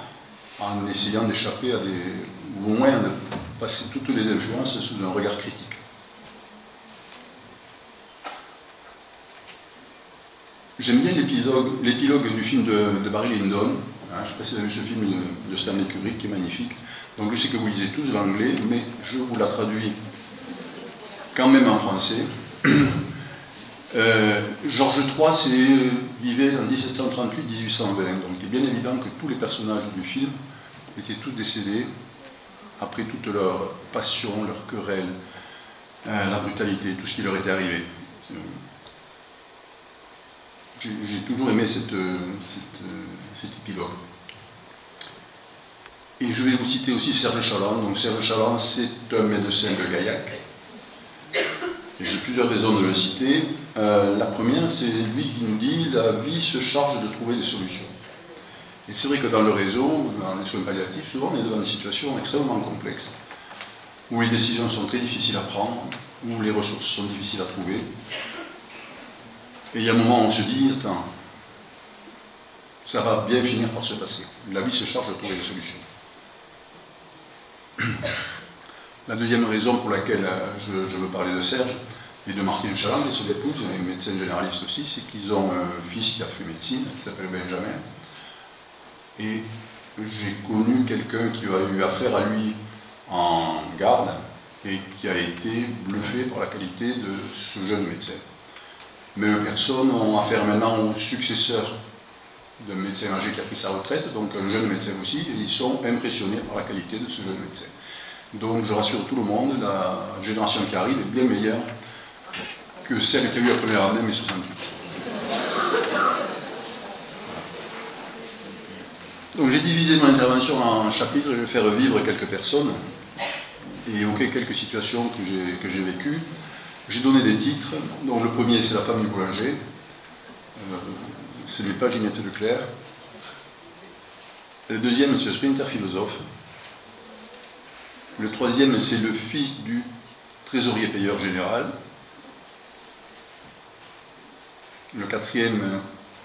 en essayant d'échapper à des. ou au moins de passer toutes les influences sous un regard critique. J'aime bien l'épilogue du film de, Barry Lyndon. Hein, je ne sais pas si vous avez vu ce film de Stanley Kubrick qui est magnifique. Donc je sais que vous lisez tous l'anglais, mais je vous la traduis quand même en français. Euh, Georges III vivait en 1738-1820, donc il est bien évident que tous les personnages du film étaient tous décédés après toute leur passion, leur querelle, euh, la brutalité, tout ce qui leur était arrivé. J'ai toujours aimé cette, cette épilogue. Et je vais vous citer aussi Serge Chaland. Donc Serge Chaland, c'est un médecin de Gaillac. J'ai plusieurs raisons de le citer. Euh, la première, c'est lui qui nous dit la vie se charge de trouver des solutions. Et c'est vrai que dans le réseau, dans les soins palliatifs, souvent on est devant des situations extrêmement complexes, où les décisions sont très difficiles à prendre, où les ressources sont difficiles à trouver. Et il y a un moment où on se dit, attends, ça va bien finir par se passer. La vie se charge de trouver des solutions. La deuxième raison pour laquelle euh, je, veux parler de Serge et de Martine Chaland et son épouse, un médecin généraliste aussi, c'est qu'ils ont un fils qui a fait médecine, qui s'appelle Benjamin. Et j'ai connu quelqu'un qui a eu affaire à lui en garde et qui a été bluffé par la qualité de ce jeune médecin. Même personnes ont affaire maintenant au successeur d'un médecin âgé qui a pris sa retraite, donc un jeune médecin aussi, et ils sont impressionnés par la qualité de ce jeune médecin. Donc je rassure tout le monde, la génération qui arrive est bien meilleure que celle qui a eu la première année, mai 68. Donc j'ai divisé mon intervention en chapitres, je vais faire vivre quelques personnes et quelques situations que j'ai vécues. J'ai donné des titres, donc le premier c'est la femme du boulanger, euh, ce n'est pas Ginette Leclerc. Le deuxième c'est le sprinter philosophe. Le troisième c'est le fils du trésorier payeur général. Le quatrième,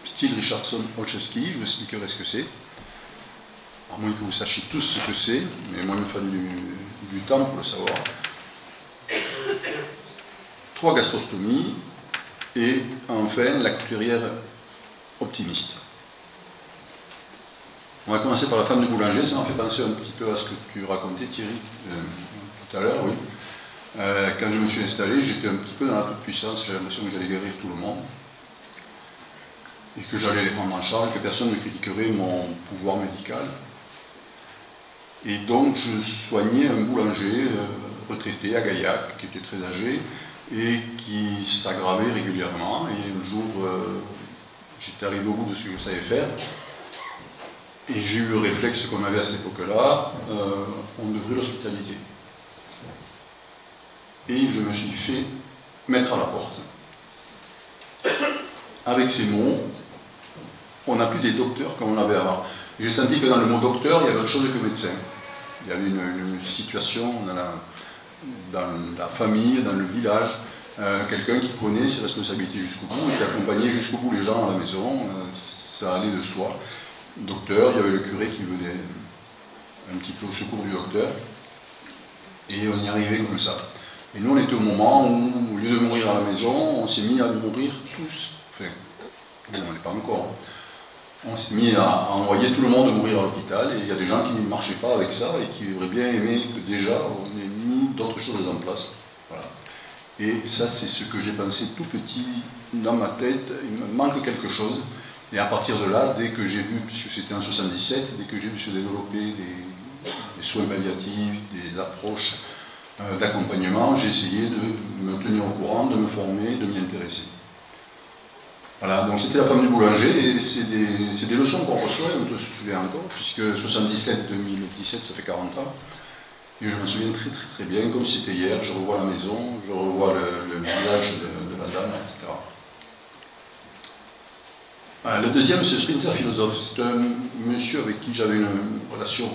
style Richardson Olszewski, je vous expliquerai ce que c'est. À moins que vous sachiez tous ce que c'est, mais moi il me faut du, temps pour le savoir. Trois gastrostomies, et enfin la couturière optimiste. On va commencer par la femme du boulanger, ça m'a fait penser un petit peu à ce que tu racontais Thierry euh, tout à l'heure, oui. Euh, quand je me suis installé, j'étais un petit peu dans la toute-puissance, j'avais l'impression que j'allais guérir tout le monde et que j'allais les prendre en charge, que personne ne critiquerait mon pouvoir médical. Et donc je soignais un boulanger euh, retraité à Gaillac, qui était très âgé, et qui s'aggravait régulièrement. Et un jour, j'étais arrivé au bout de ce que je savais faire, et j'ai eu le réflexe qu'on avait à cette époque-là, euh, on devrait l'hospitaliser. Et je me suis fait mettre à la porte. Avec ces mots, on n'a plus des docteurs comme on avait avant. J'ai senti que dans le mot docteur, il y avait autre chose que médecin. Il y avait une, situation dans la, famille, dans le village, euh, quelqu'un qui prenait ses responsabilités jusqu'au bout et qui accompagnait jusqu'au bout les gens à la maison. Euh, ça allait de soi. Docteur, il y avait le curé qui venait un petit peu au secours du docteur. Et on y arrivait comme ça. Et nous, on était au moment où, au lieu de mourir à la maison, on s'est mis à mourir tous. Enfin, on n'est pas encore on s'est mis à, envoyer tout le monde mourir à l'hôpital et il y a des gens qui ne marchaient pas avec ça et qui auraient bien aimé que déjà on ait mis d'autres choses en place. Et ça, c'est ce que j'ai pensé tout petit dans ma tête. Il me manque quelque chose. Et à partir de là, dès que j'ai vu, puisque c'était en 77, dès que j'ai vu se développer des, soins palliatifs, des approches euh, d'accompagnement, j'ai essayé de me tenir au courant, de me former, de m'y intéresser. Voilà, donc c'était la femme du boulanger, et c'est des, leçons qu'on reçoit, on se souvient encore, puisque 77-2017, ça fait 40 ans. Et je me souviens très très très bien, comme c'était hier, je revois la maison, je revois le, visage de, la dame, etc. le deuxième, c'est le sprinter philosophe. C'est un monsieur avec qui j'avais une relation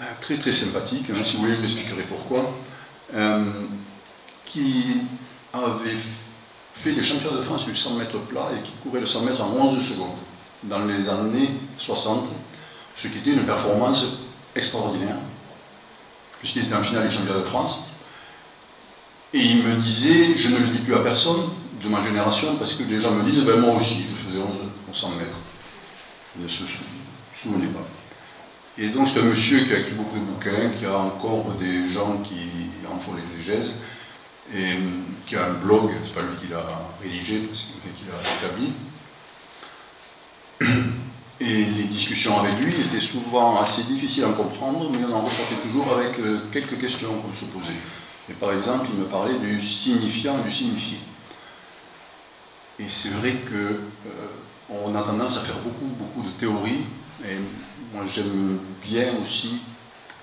euh, très très sympathique, hein, si vous voulez, je m'expliquerai pourquoi, euh, qui avait fait les champions de France du 100 mètres plat et qui courait le 100 mètres en 11 secondes dans les années 60, ce qui était une performance extraordinaire, puisqu'il était en finale des championnats de France. Et il me disait, je ne le dis plus à personne de ma génération, parce que les gens me disent, ben moi aussi, je faisais 11 pour 100 mètres. Ne se souvenait pas. Et donc c'est un monsieur qui a écrit beaucoup de bouquins, qui a encore des gens qui en font l'exégèse et qui a un blog, c'est pas lui qui l'a rédigé, c'est qui l'a établi. Et les discussions avec lui étaient souvent assez difficiles à comprendre, mais on en ressortait toujours avec euh, quelques questions qu'on se posait. Et par exemple, il me parlait du signifiant et du signifié. Et c'est vrai qu'on euh, a tendance à faire beaucoup, beaucoup de théories, et moi j'aime bien aussi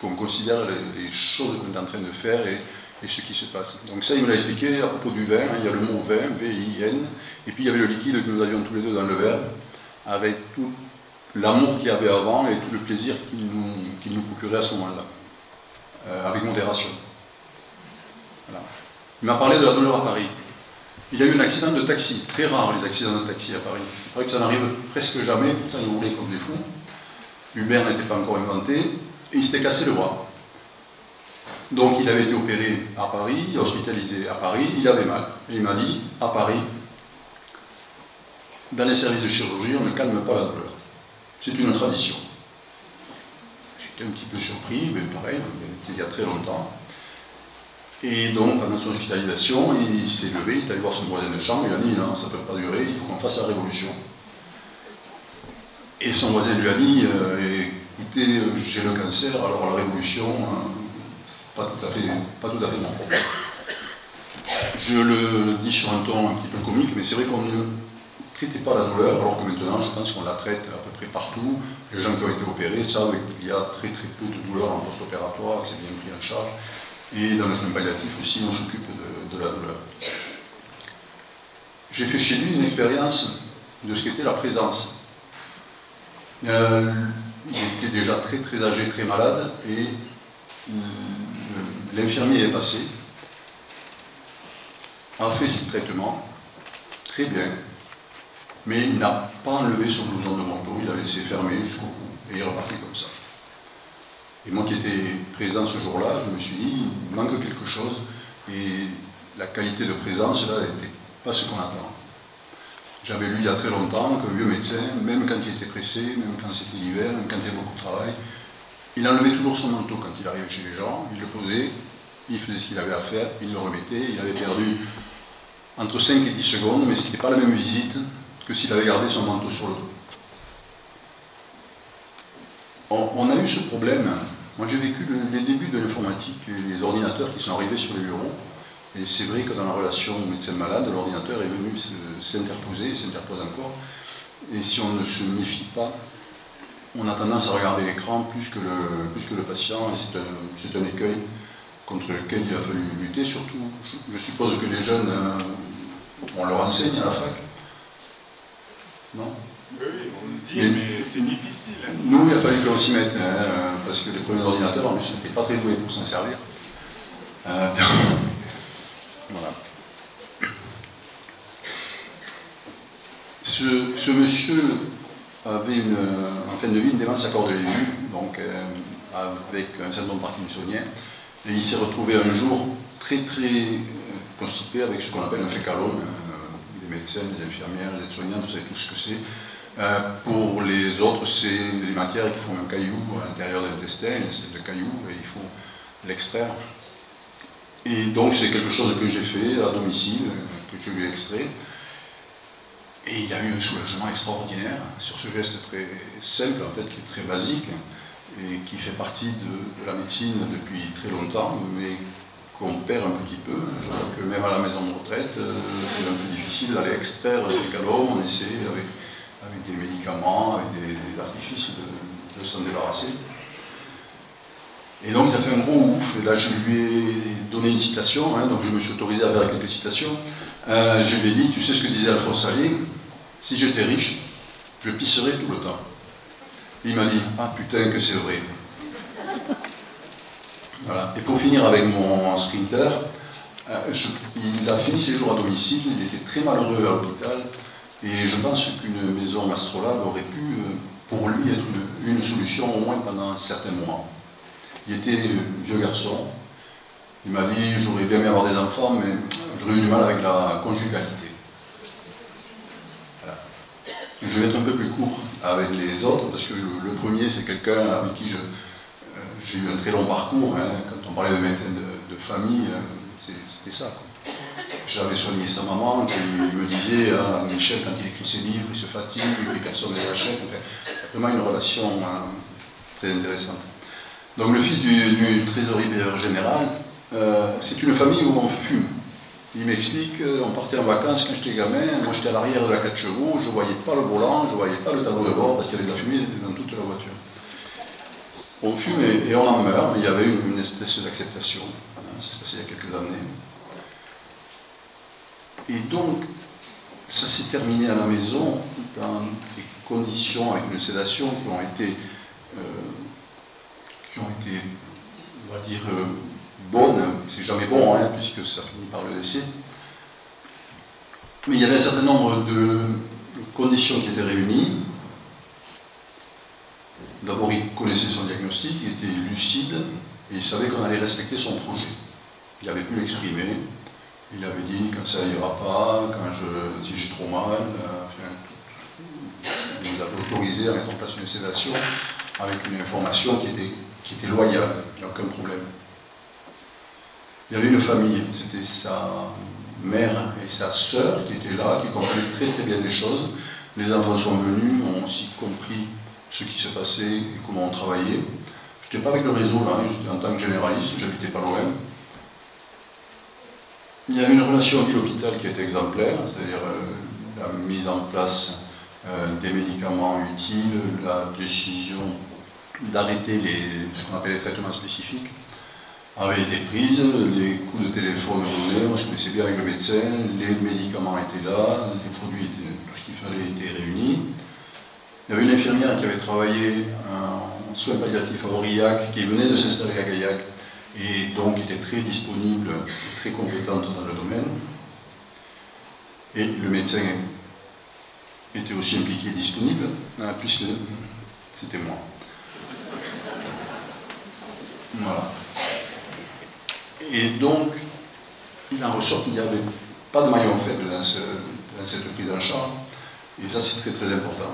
qu'on considère les, les choses qu'on est en train de faire et ce qui se passe. Donc ça, il me l'a expliqué à propos du vin, hein, il y a le mot vin, V-I-N, et puis il y avait le liquide que nous avions tous les deux dans le verre, avec tout l'amour qu'il y avait avant et tout le plaisir qu'il nous, procurait à ce moment-là, euh, avec modération. Il m'a parlé de la douleur à Paris. Il y a eu un accident de taxi, très rare les accidents de taxi à Paris. C'est vrai que ça n'arrive presque jamais, pourtant ils roulaient comme des fous. Uber n'était pas encore inventé, et il s'était cassé le bras. Donc il avait été opéré à Paris, hospitalisé à Paris, il avait mal. Et il m'a dit, à Paris, dans les services de chirurgie, on ne calme pas la douleur. C'est une tradition. J'étais un petit peu surpris, mais pareil, c'était il y a très longtemps. Et donc, pendant son hospitalisation, il s'est levé, il est allé voir son voisin de chambre, il a dit non, ça ne peut pas durer, il faut qu'on fasse la révolution. Et son voisin lui a dit euh, écoutez, j'ai le cancer, alors la révolution, hein, c'est pas tout à fait, pas tout à fait mon problème. Je le dis sur un ton un petit peu comique, mais c'est vrai qu'on ne traitait pas la douleur, alors que maintenant, je pense qu'on la traite près partout. Les gens qui ont été opérés savent qu'il y a très très peu de douleur en post-opératoire, que c'est bien pris en charge. Et dans les soins palliatifs aussi, on s'occupe de, la douleur. J'ai fait chez lui une expérience de ce qu'était la présence. Euh, il était déjà très très âgé, très malade, et euh, l'infirmier est passé, a fait ce traitement, très bien, mais il n'a pas enlevé son blouson de manteau, il a laissé fermer jusqu'au bout, et il est reparti comme ça. Et moi qui étais présent ce jour-là, je me suis dit, il manque quelque chose, et la qualité de présence, là, n'était pas ce qu'on attend. J'avais lu il y a très longtemps qu'un vieux médecin, même quand il était pressé, même quand c'était l'hiver, même quand il y avait beaucoup de travail, il enlevait toujours son manteau quand il arrivait chez les gens, il le posait, il faisait ce qu'il avait à faire, il le remettait, il avait perdu entre 5 et 10 secondes, mais ce n'était pas la même visite que s'il avait gardé son manteau sur le dos. On, a eu ce problème. Moi, j'ai vécu les débuts de l'informatique, les ordinateurs qui sont arrivés sur les bureaux. Et c'est vrai que dans la relation médecin-malade, l'ordinateur est venu s'interposer et s'interpose encore. Et si on ne se méfie pas, on a tendance à regarder l'écran plus, que le, patient, et c'est un, un, écueil contre lequel il a fallu lutter. Surtout, je, suppose que les jeunes, euh, on leur enseigne à la fac. Non oui, on le dit, mais, c'est difficile. Hein. Nous, il a fallu qu'on s'y mette, hein, parce que les premiers ordinateurs, en plus, n'étaient pas très doués pour s'en servir. Euh, voilà. Ce, monsieur avait une, en fin de vie une démence accordée vue, donc euh, avec un syndrome parkinsonien, et il s'est retrouvé un jour très très euh, constipé avec ce qu'on appelle un fécalome. Les médecins, les infirmières, les aides-soignantes, vous savez tout ce que c'est. Euh, pour les autres, c'est les matières qui font un caillou à l'intérieur de l'intestin, une espèce de caillou, et il faut l'extraire. Et donc c'est quelque chose que j'ai fait à domicile, que je lui ai extrait. Et il a eu un soulagement extraordinaire sur ce geste très simple, en fait, qui est très basique, et qui fait partie de, la médecine depuis très longtemps, mais qu'on perd un petit peu. Je crois que même à la maison de retraite, euh, c'est un peu difficile d'aller extraire les calommes, on essaie avec avec des médicaments, avec des, artifices de, s'en débarrasser. Et donc il a fait un gros ouf, et là je lui ai donné une citation, hein, donc je me suis autorisé à faire quelques citations. Euh, je lui ai dit, tu sais ce que disait Alphonse Allais, si j'étais riche, je pisserais tout le temps. il m'a dit, ah putain que c'est vrai. Et pour finir avec mon sprinter, euh, il a fini ses jours à domicile, il était très malheureux à l'hôpital, et je pense qu'une maison astrolabe aurait pu, euh, pour lui, être une, solution, au moins pendant un certain moment. Il était vieux garçon. Il m'a dit J'aurais bien aimé avoir des enfants, mais j'aurais eu du mal avec la conjugalité. Je vais être un peu plus court avec les autres, parce que le, premier, c'est quelqu'un avec qui euh, j'ai eu un très long parcours. Hein. Quand on parlait de médecin de, famille, euh, c'était ça. J'avais soigné sa maman qui me disait ah, Michel, quand il écrit ses livres, il se fatigue, et personne ne l'achète. Vraiment une relation hein, très intéressante. Donc, le fils du, trésorier général, euh, c'est une famille où on fume. Il m'explique euh, on partait en vacances quand j'étais gamin, moi j'étais à l'arrière de la 4 chevaux, je ne voyais pas le volant, je ne voyais pas le tableau de bord parce qu'il y avait de la fumée dans toute la voiture. On fume et, on en meurt, il y avait une, espèce d'acceptation. Hein, ça s'est passé il y a quelques années. Et donc, ça s'est terminé à la maison dans des conditions avec une sédation qui ont été, euh, qui ont été on va dire, euh, bonnes. C'est jamais bon, hein, puisque ça finit par le décès. Mais il y avait un certain nombre de conditions qui étaient réunies. D'abord, il connaissait son diagnostic, il était lucide, et il savait qu'on allait respecter son projet. Il avait pu l'exprimer, il avait dit quand ça ira pas, quand je, si j'ai trop mal, euh, il nous avait autorisé à mettre en place une sédation avec une information qui était, qui loyale, il n'y a aucun problème. Il y avait une famille, c'était sa mère et sa sœur qui étaient là, qui comprenaient très très bien les choses. Les enfants sont venus, ont aussi compris ce qui se passait et comment on travaillait. Je n'étais pas avec le réseau là, hein, j'étais en tant que généraliste, j'habitais pas loin. Il y a une relation ville-hôpital qui est exemplaire, c'est-à-dire euh, la mise en place euh, des médicaments utiles, la décision d'arrêter ce qu'on appelle les traitements spécifiques avait été prise, les coups de téléphone venaient, moi je connaissais bien avec le médecin, les médicaments étaient là, les produits étaient, tout ce qu'il fallait était réuni. Il y avait une infirmière qui avait travaillé en soins palliatifs à Aurillac, qui venait de s'installer à Gaillac, et donc était très disponible, très compétente dans le domaine. Et le médecin était aussi impliqué et disponible, hein, puisque c'était moi. Voilà. Et donc, il en ressort qu'il n'y avait pas de maillon faible dans, cette prise en charge. Et ça, c'est très très important.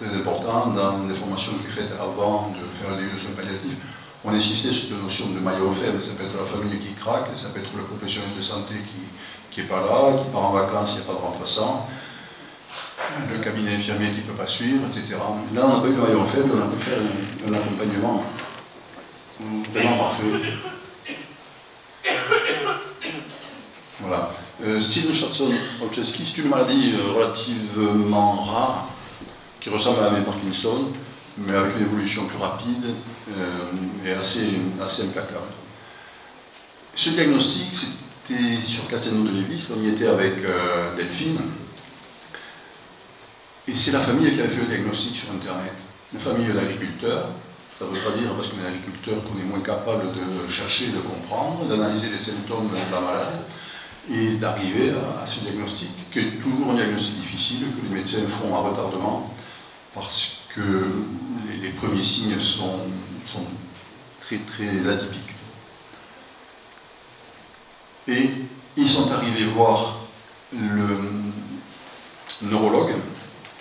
Très important dans les formations que j'ai faites avant de faire des soins palliatifs. On insistait sur cette notion de maillon faible. Ça peut être la famille qui craque, ça peut être le professionnel de santé qui n'est pas là, qui part en vacances, il n'y a pas de remplaçant, le cabinet infirmier qui ne peut pas suivre, etc. Là, on n'a pas eu de maillon faible, on a pu faire un accompagnement vraiment parfait. Voilà. Euh, Steve Richardson Olszewski, c'est une maladie euh, relativement rare qui ressemble à la maladie Parkinson, mais avec une évolution plus rapide euh, et assez, assez implacable. Ce diagnostic, c'était sur Castelnau de Lévis, on y était avec Delphine, et c'est la famille qui avait fait le diagnostic sur Internet. Une famille d'agriculteurs, ça ne veut pas dire parce qu'on est agriculteur qu'on est moins capable de chercher, de comprendre, d'analyser les symptômes de la maladie et d'arriver à, ce diagnostic, qui est toujours un diagnostic difficile, que les médecins font à retardement, parce que les, premiers signes sont, très très atypiques. Et ils sont arrivés voir le neurologue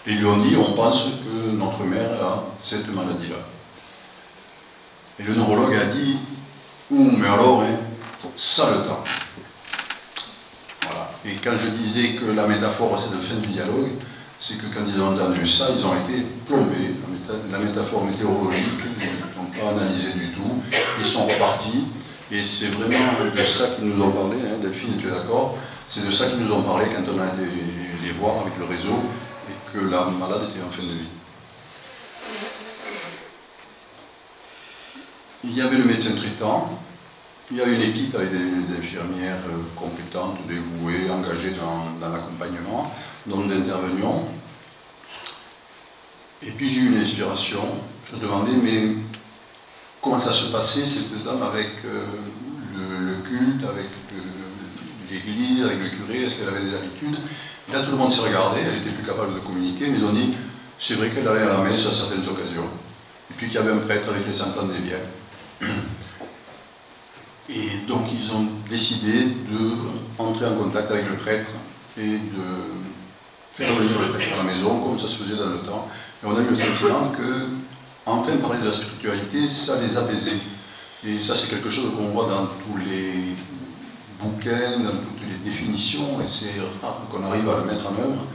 et lui ont dit on pense que notre mère a cette maladie-là. Et le neurologue a dit Ouh, mais alors, hein, ça le temps. Voilà. Et quand je disais que la métaphore, c'est la fin du dialogue, c'est que quand ils ont entendu ça, ils ont été plombés. La, métaphore météorologique, ils n'ont pas analysé du tout. Ils sont repartis. Et c'est vraiment de ça qu'ils nous ont parlé, hein, Delphine, tu es d'accord? C'est de ça qu'ils nous ont parlé quand on a été les voir avec le réseau et que la malade était en fin de vie. Il y avait le médecin traitant, il y avait une équipe avec des, infirmières euh, compétentes, dévouées, engagées dans, l'accompagnement, dont nous intervenions. Et puis j'ai eu une inspiration, je me demandais, mais comment ça se passait cette dame avec euh, le, culte, avec l'église, avec le curé, est-ce qu'elle avait des habitudes? Là tout le monde s'est regardé, elle n'était plus capable de communiquer, mais ils ont dit, c'est vrai qu'elle allait à la messe à certaines occasions. Et puis qu'il y avait un prêtre avec les s'entendait bien. Et donc ils ont décidé de entrer en contact avec le prêtre et de faire venir le prêtre à la maison, comme ça se faisait dans le temps. Et on a eu le sentiment que, enfin, parler de la spiritualité, ça les apaisait. Et ça, c'est quelque chose qu'on voit dans tous les bouquins, dans toutes les définitions, et c'est rare qu'on arrive à le mettre en œuvre.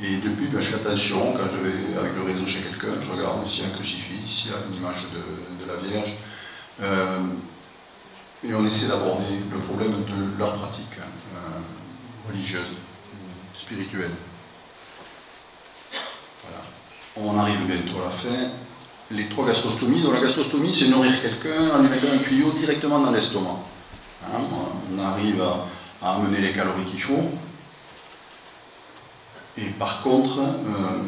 Et depuis, ben, je fais attention, quand je vais avec le réseau chez quelqu'un, je regarde s'il y a un crucifix, s'il y a une image de la Vierge, euh, et on essaie d'aborder le problème de leur pratique hein, euh, religieuse, spirituelle. Voilà. On arrive bientôt à la fin. Les trois gastrostomies. Donc la gastrostomie, c'est nourrir quelqu'un en lui mettant un tuyau directement dans l'estomac. Hein, on arrive à, amener les calories qu'il faut. Et par contre, euh,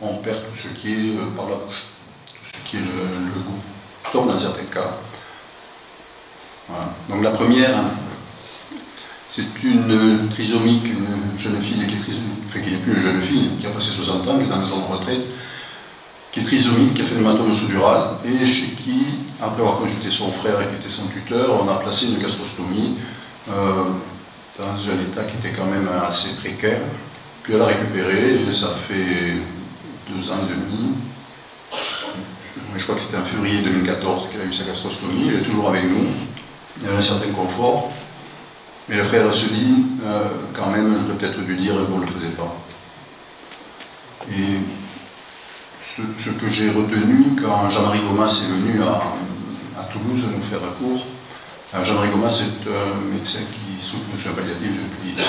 on perd tout ce qui est par la bouche, tout ce qui est le goût sauf dans certains cas. Donc la première, c'est une trisomique, une jeune fille qui est qui n'est plus une jeune fille, qui a passé 60 ans, qui est dans une zone de retraite, qui est trisomique, qui a fait une hématome sous-dural, et chez qui, après avoir consulté son frère et qui était son tuteur, on a placé une gastrostomie euh, dans un état qui était quand même assez précaire. Puis elle a récupéré, ça fait deux ans et demi, je crois que c'était en février 2014 qu'elle a eu sa gastrostomie, elle est toujours avec nous, elle a un certain confort, mais le frère se dit, euh, quand même, j'aurais peut-être dû dire qu'on ne le faisait pas. Et ce, que j'ai retenu quand Jean-Marie Gomas est venu à, Toulouse nous faire un cours, euh, Jean-Marie Gomas est un médecin qui souffre de soins palliatifs depuis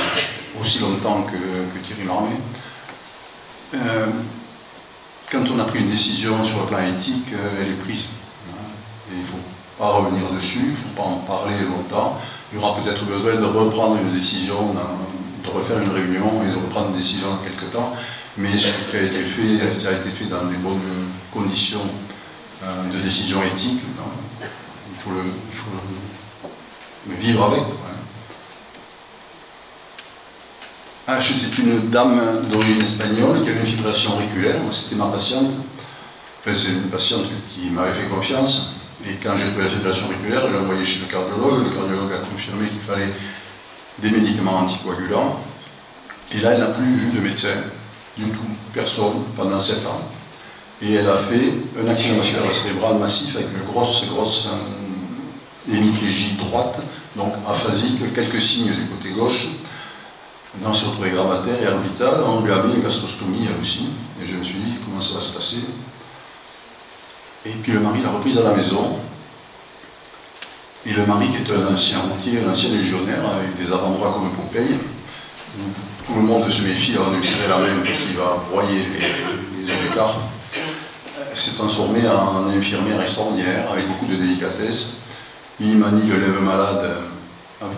aussi longtemps que, Thierry Marmet. Euh, quand on a pris une décision sur le plan éthique, elle est prise. Hein, et il ne faut pas revenir dessus, il ne faut pas en parler longtemps. Il y aura peut-être besoin de reprendre une décision, de refaire une réunion et de reprendre une décision dans quelques temps. Mais ce qui a été fait, ça a été fait dans des bonnes conditions euh, de décision éthique. il faut le, vivre avec. C'est une dame d'origine espagnole qui avait une fibrillation auriculaire. C'était ma patiente. Enfin, c'est une patiente qui m'avait fait confiance. Et quand j'ai trouvé la fibrillation auriculaire, je l'ai envoyée chez le cardiologue. Le cardiologue a confirmé qu'il fallait des médicaments anticoagulants. Et là, elle n'a plus vu de médecin, du tout, personne, pendant 7 ans. Et elle a fait un accident vasculaire cérébral massif avec une grosse, grosse euh, hémiplégie droite, donc aphasique, quelques signes du côté gauche. Maintenant, on s'est retrouvé gravataire et à on lui a mis une gastrostomie aussi. Et je me suis dit, comment ça va se passer? Et puis le mari l'a reprise à la maison. Et le mari, qui est un ancien routier, un ancien légionnaire, avec des avant-bras comme Popeye, tout le monde se méfie avant de lui serrer la main parce qu'il va broyer les, les œufs d'écart, s'est transformé en infirmière extraordinaire, avec beaucoup de délicatesse. Il manie le lève malade avec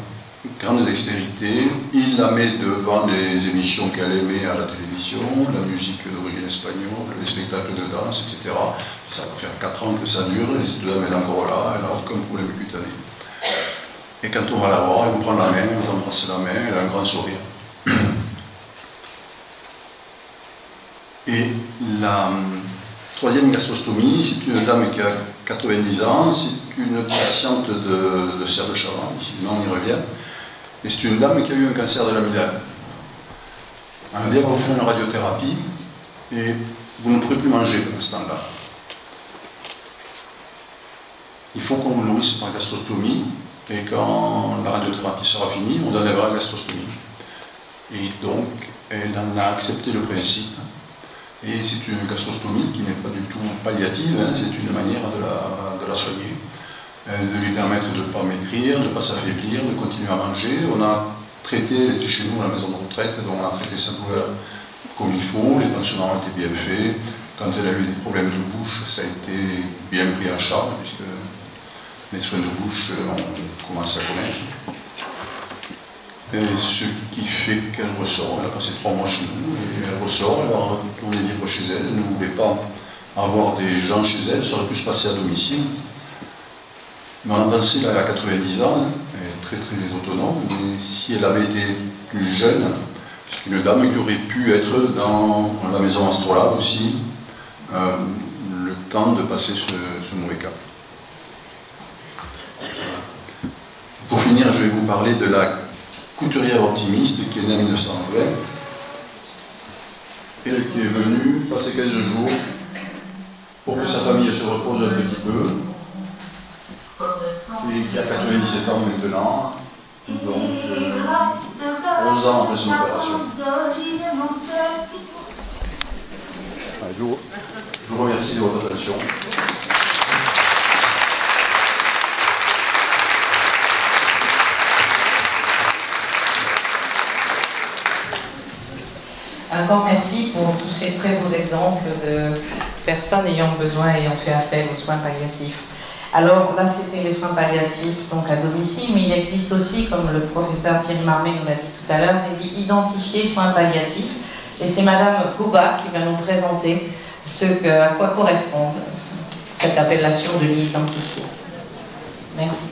grande dextérité. Il la met devant les émissions qu'elle aimait à la télévision, la musique d'origine espagnole, les spectacles de danse, etc. Ça va faire 4 ans que ça dure, et cette dame est encore là, elle n'a aucun problème cutané. Et quand on va la voir, elle vous prend la main, elle vous embrasse la main, elle a un grand sourire. Et la hum, troisième gastrostomie, c'est une dame qui a 90 ans, c'est une patiente de, de Serre de Chavannes, sinon on y revient. Et c'est une dame qui a eu un cancer de l'amidale. Un dia, on faire une radiothérapie et vous ne pourrez plus manger pour instant-là. Il faut qu'on vous nourrisse par gastrostomie et quand la radiothérapie sera finie, on enlèvera la gastrostomie. Et donc, elle en a accepté le principe. Et c'est une gastrostomie qui n'est pas du tout palliative, hein, c'est une manière de la soigner. Euh, de lui permettre de ne pas maigrir, de ne pas s'affaiblir, de continuer à manger. On a traité, elle était chez nous à la maison de retraite, donc on a traité sa douleur comme il faut, les pensionnements ont été bien faits. Quand elle a eu des problèmes de bouche, ça a été bien pris en charge, puisque les soins de bouche ont commencé à connaître. Et ce qui fait qu'elle ressort, elle a passé trois mois chez nous, et elle ressort, elle va retourner vivre chez elle, elle ne voulait pas avoir des gens chez elle, ça aurait pu se passer à domicile. Mais on a pensé, là, elle a 90 ans, hein, elle est très très autonome, mais si elle avait été plus jeune, c'est une dame qui aurait pu être dans la maison astrolabe aussi, euh, le temps de passer ce, mauvais cas. Pour finir, je vais vous parler de la couturière optimiste qui est née en 1920 et qui est venue passer 15 jours pour que sa famille se repose un petit peu et qui a 97 ans maintenant, donc euh, 11 ans après son opération. je, vous, je vous remercie de votre attention. Encore merci pour tous ces très beaux exemples de personnes ayant besoin, ayant fait appel aux soins palliatifs. Alors là, c'était les soins palliatifs donc à domicile, mais il existe aussi, comme le professeur Thierry Marmet nous l'a dit tout à l'heure, identifier soins palliatifs. Et c'est Madame Gouba qui va nous présenter ce à quoi correspond cette appellation de l'identifier. Merci.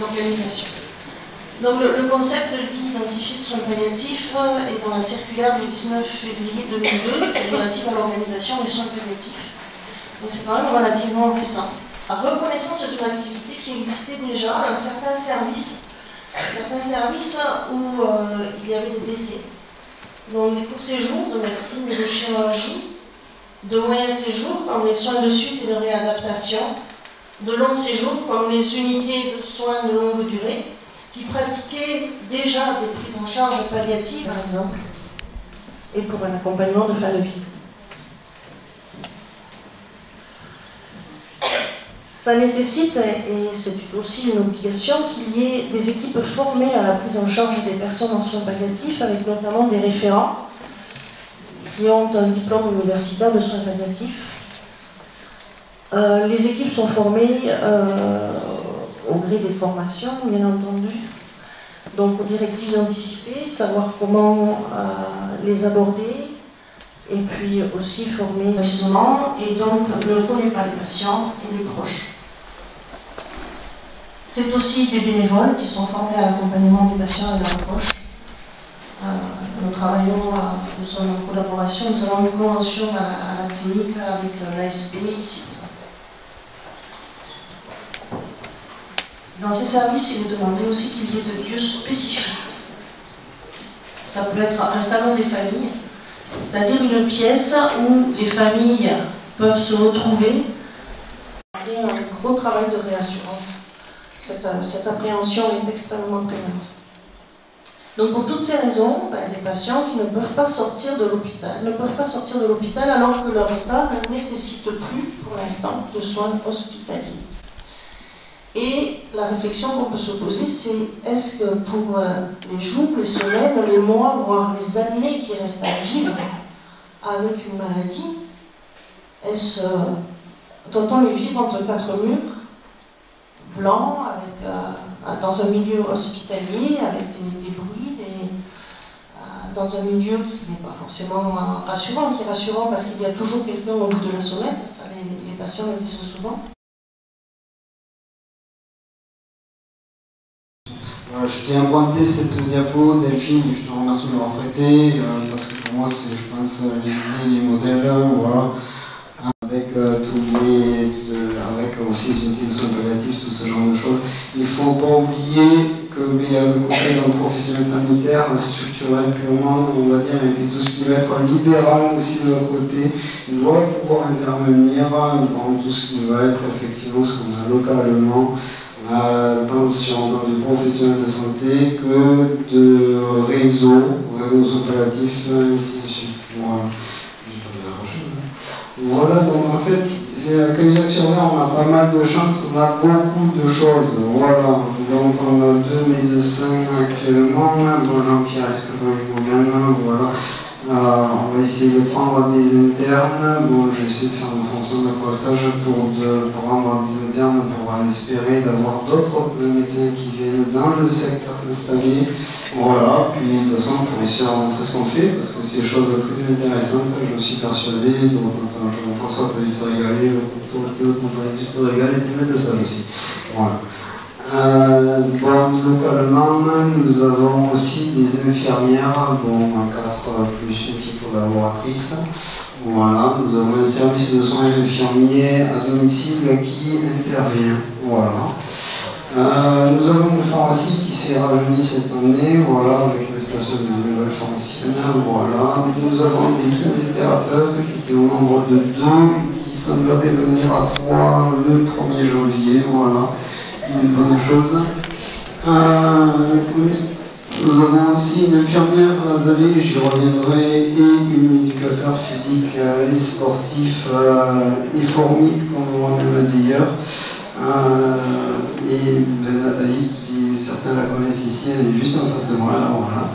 L'organisation. Donc le, concept de l'identifier de soins palliatifs est dans la circulaire du 19 février 2002 relative à l'organisation des soins palliatifs. Donc c'est quand même relativement récent. La reconnaissance d'une activité qui existait déjà dans certains services, certains services où euh, il y avait des décès. Donc des courts séjours de médecine et de chirurgie, de moyens séjours comme les soins de suite et de réadaptation, de longs séjours comme les unités de soins de longue durée, qui pratiquaient déjà des prises en charge palliatives, par exemple, et pour un accompagnement de fin de vie. Ça nécessite, et c'est aussi une obligation, qu'il y ait des équipes formées à la prise en charge des personnes en soins palliatifs, avec notamment des référents qui ont un diplôme universitaire de soins palliatifs. Euh, les équipes sont formées euh, au gré des formations, bien entendu. Donc aux directives anticipées, savoir comment euh, les aborder, et puis aussi former et donc ne reconnu par les patients et les proches. C'est aussi des bénévoles qui sont formés à l'accompagnement des patients et de leurs proches. Euh, nous travaillons, nous sommes en collaboration, nous avons une convention à, la clinique avec euh, l'ASP ici. Dans ces services, il est demandé aussi qu'il y ait de lieux spécifiques. Ça peut être un salon des familles, c'est-à-dire une pièce où les familles peuvent se retrouver. A un gros travail de réassurance. Cette, cette appréhension est extrêmement présente. Donc pour toutes ces raisons, ben, les patients qui ne peuvent pas sortir de l'hôpital ne peuvent pas sortir de l'hôpital alors que leur état ne nécessite plus pour l'instant de soins hospitaliers. Et la réflexion qu'on peut se poser, c'est est-ce que pour euh, les jours, les semaines, les mois, voire les années qui restent à vivre avec une maladie, est-ce euh, les vivre entre quatre murs, blancs, euh, dans un milieu hospitalier, avec des, bruits, euh, dans un milieu qui n'est pas forcément rassurant, qui est rassurant parce qu'il y a toujours quelqu'un au bout de la sonnette, ça les, les patients le disent souvent. je t'ai emprunté cette diapo, Delphine, je te remercie de m'avoir prêté, euh, parce que pour moi, c'est, je pense, l'idée du modèle, voilà, avec euh, tous les, avec aussi les outils de soins tout ce genre de choses. Il ne faut pas oublier que il y le professionnel sanitaire, structurel purement, on va dire, et puis tout ce qui va être libéral aussi de l'autre côté, doit pouvoir intervenir dans tout ce qui va être effectivement ce qu'on a localement attention dans les professionnels de santé que de réseaux, réseaux opératifs, ainsi de suite. Voilà. Voilà, donc en fait, comme actionnaires, on a pas mal de chance, on a beaucoup de choses. Voilà, donc on a deux médecins actuellement. Bon, Jean-Pierre, est-ce que vous vous-même Voilà. Euh, on va essayer de prendre des internes. Bon, je de faire une fonction de stage pour, de, prendre des internes pour espérer d'avoir d'autres médecins qui viennent dans le secteur s'installer. Voilà, puis de toute façon, pour essayer de montrer ce qu'on fait, parce que c'est des choses très intéressantes, je suis persuadé. Jean-François, tu as dû te régaler, tu as dû te régaler, tu maîtres de stage aussi. Voilà. Euh, bon, localement, nous avons aussi des infirmières, bon, 4 plus une qui collaboratrice. Voilà, nous avons un service de soins infirmiers à domicile qui intervient. Voilà. Euh, nous avons une pharmacie qui s'est rajeunie cette année, voilà, avec la station de nouvelle pharmacienne. Voilà. Nous avons des kinésithérapeutes qui étaient au nombre de deux, qui sembleraient venir à trois le 1er janvier. Voilà une bonne chose. Euh, nous avons aussi une infirmière Azalée, j'y reviendrai, et une éducateur physique euh, et sportif euh, et formique, comme on l'a d'ailleurs. et ben, Nathalie, si certains la connaissent ici, elle est juste en face de moi, là, voilà.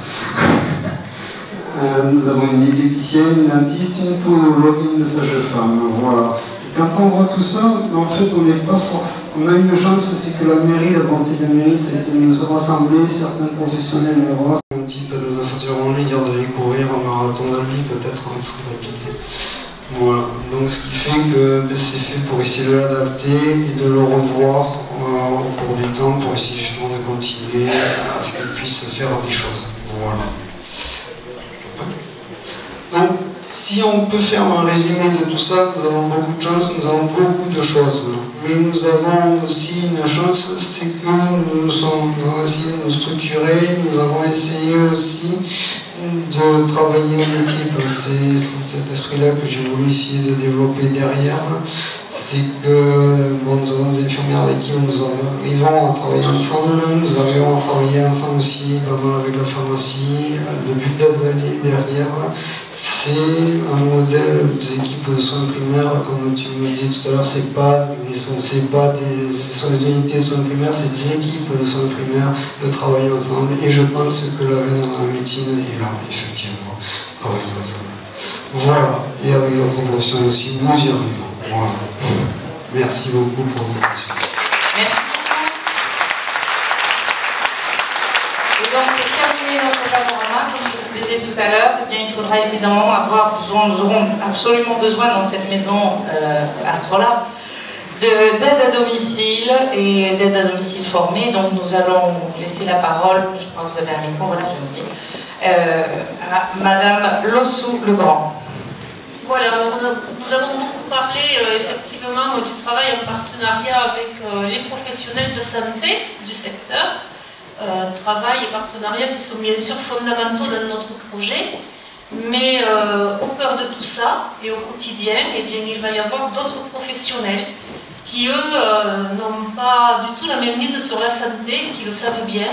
nous avons une diététicienne, une dentiste, une podologue, une sage-femme. Voilà quand on voit tout ça, en fait, on n'est pas force. On a une chance, c'est que la mairie, la volonté de la mairie, ça a été de nous rassembler, certains professionnels nous un type de en ligne, de découvrir un marathon vie, peut-être, en serait compliqué. Voilà. Donc, ce qui fait que ben, c'est fait pour essayer de l'adapter et de le revoir euh, au cours du temps pour essayer justement de continuer à ce qu'elle puisse faire des choses. Voilà. Donc, si on peut faire un résumé de tout ça, nous avons beaucoup de chance, nous avons beaucoup de choses. Mais nous avons aussi une chance, c'est que nous sommes essayé de nous structurer, nous avons essayé aussi de travailler en équipe. C'est cet esprit-là que j'ai voulu essayer de développer derrière. C'est que nous avons des infirmières avec qui nous arrivons à travailler ensemble. Nous arrivons à travailler ensemble aussi avec la pharmacie. Le but d'Azali derrière, c'est un modèle d'équipe de soins primaires, comme tu me disais tout à l'heure, c'est pas, c'est pas des, ce sont des unités de soins primaires, c'est des équipes de soins primaires de travailler ensemble. Et je pense que l'avenir de la médecine est là, effectivement, travailler ensemble. Voilà, et avec d'autres professionnels aussi, nous y arrivons. Voilà. Merci beaucoup pour votre attention. Merci beaucoup. Donc, pour terminer notre panorama, comme je vous disais tout à l'heure, eh bien, il faudra évidemment avoir nous aurons absolument besoin dans cette maison euh, Astrolabe d'aide à domicile et d'aide à domicile formée. Donc nous allons laisser la parole, je crois que vous avez un micro, voilà, dis, euh, à Madame Lossou Legrand. Voilà, nous avons beaucoup parlé euh, effectivement du travail en partenariat avec euh, les professionnels de santé du secteur. Euh, travail et partenariat qui sont bien sûr fondamentaux dans notre projet. Mais au cœur de tout ça et au quotidien, eh bien, il va y avoir d'autres professionnels qui, eux, n'ont pas du tout la même mise sur la santé, qui le savent bien,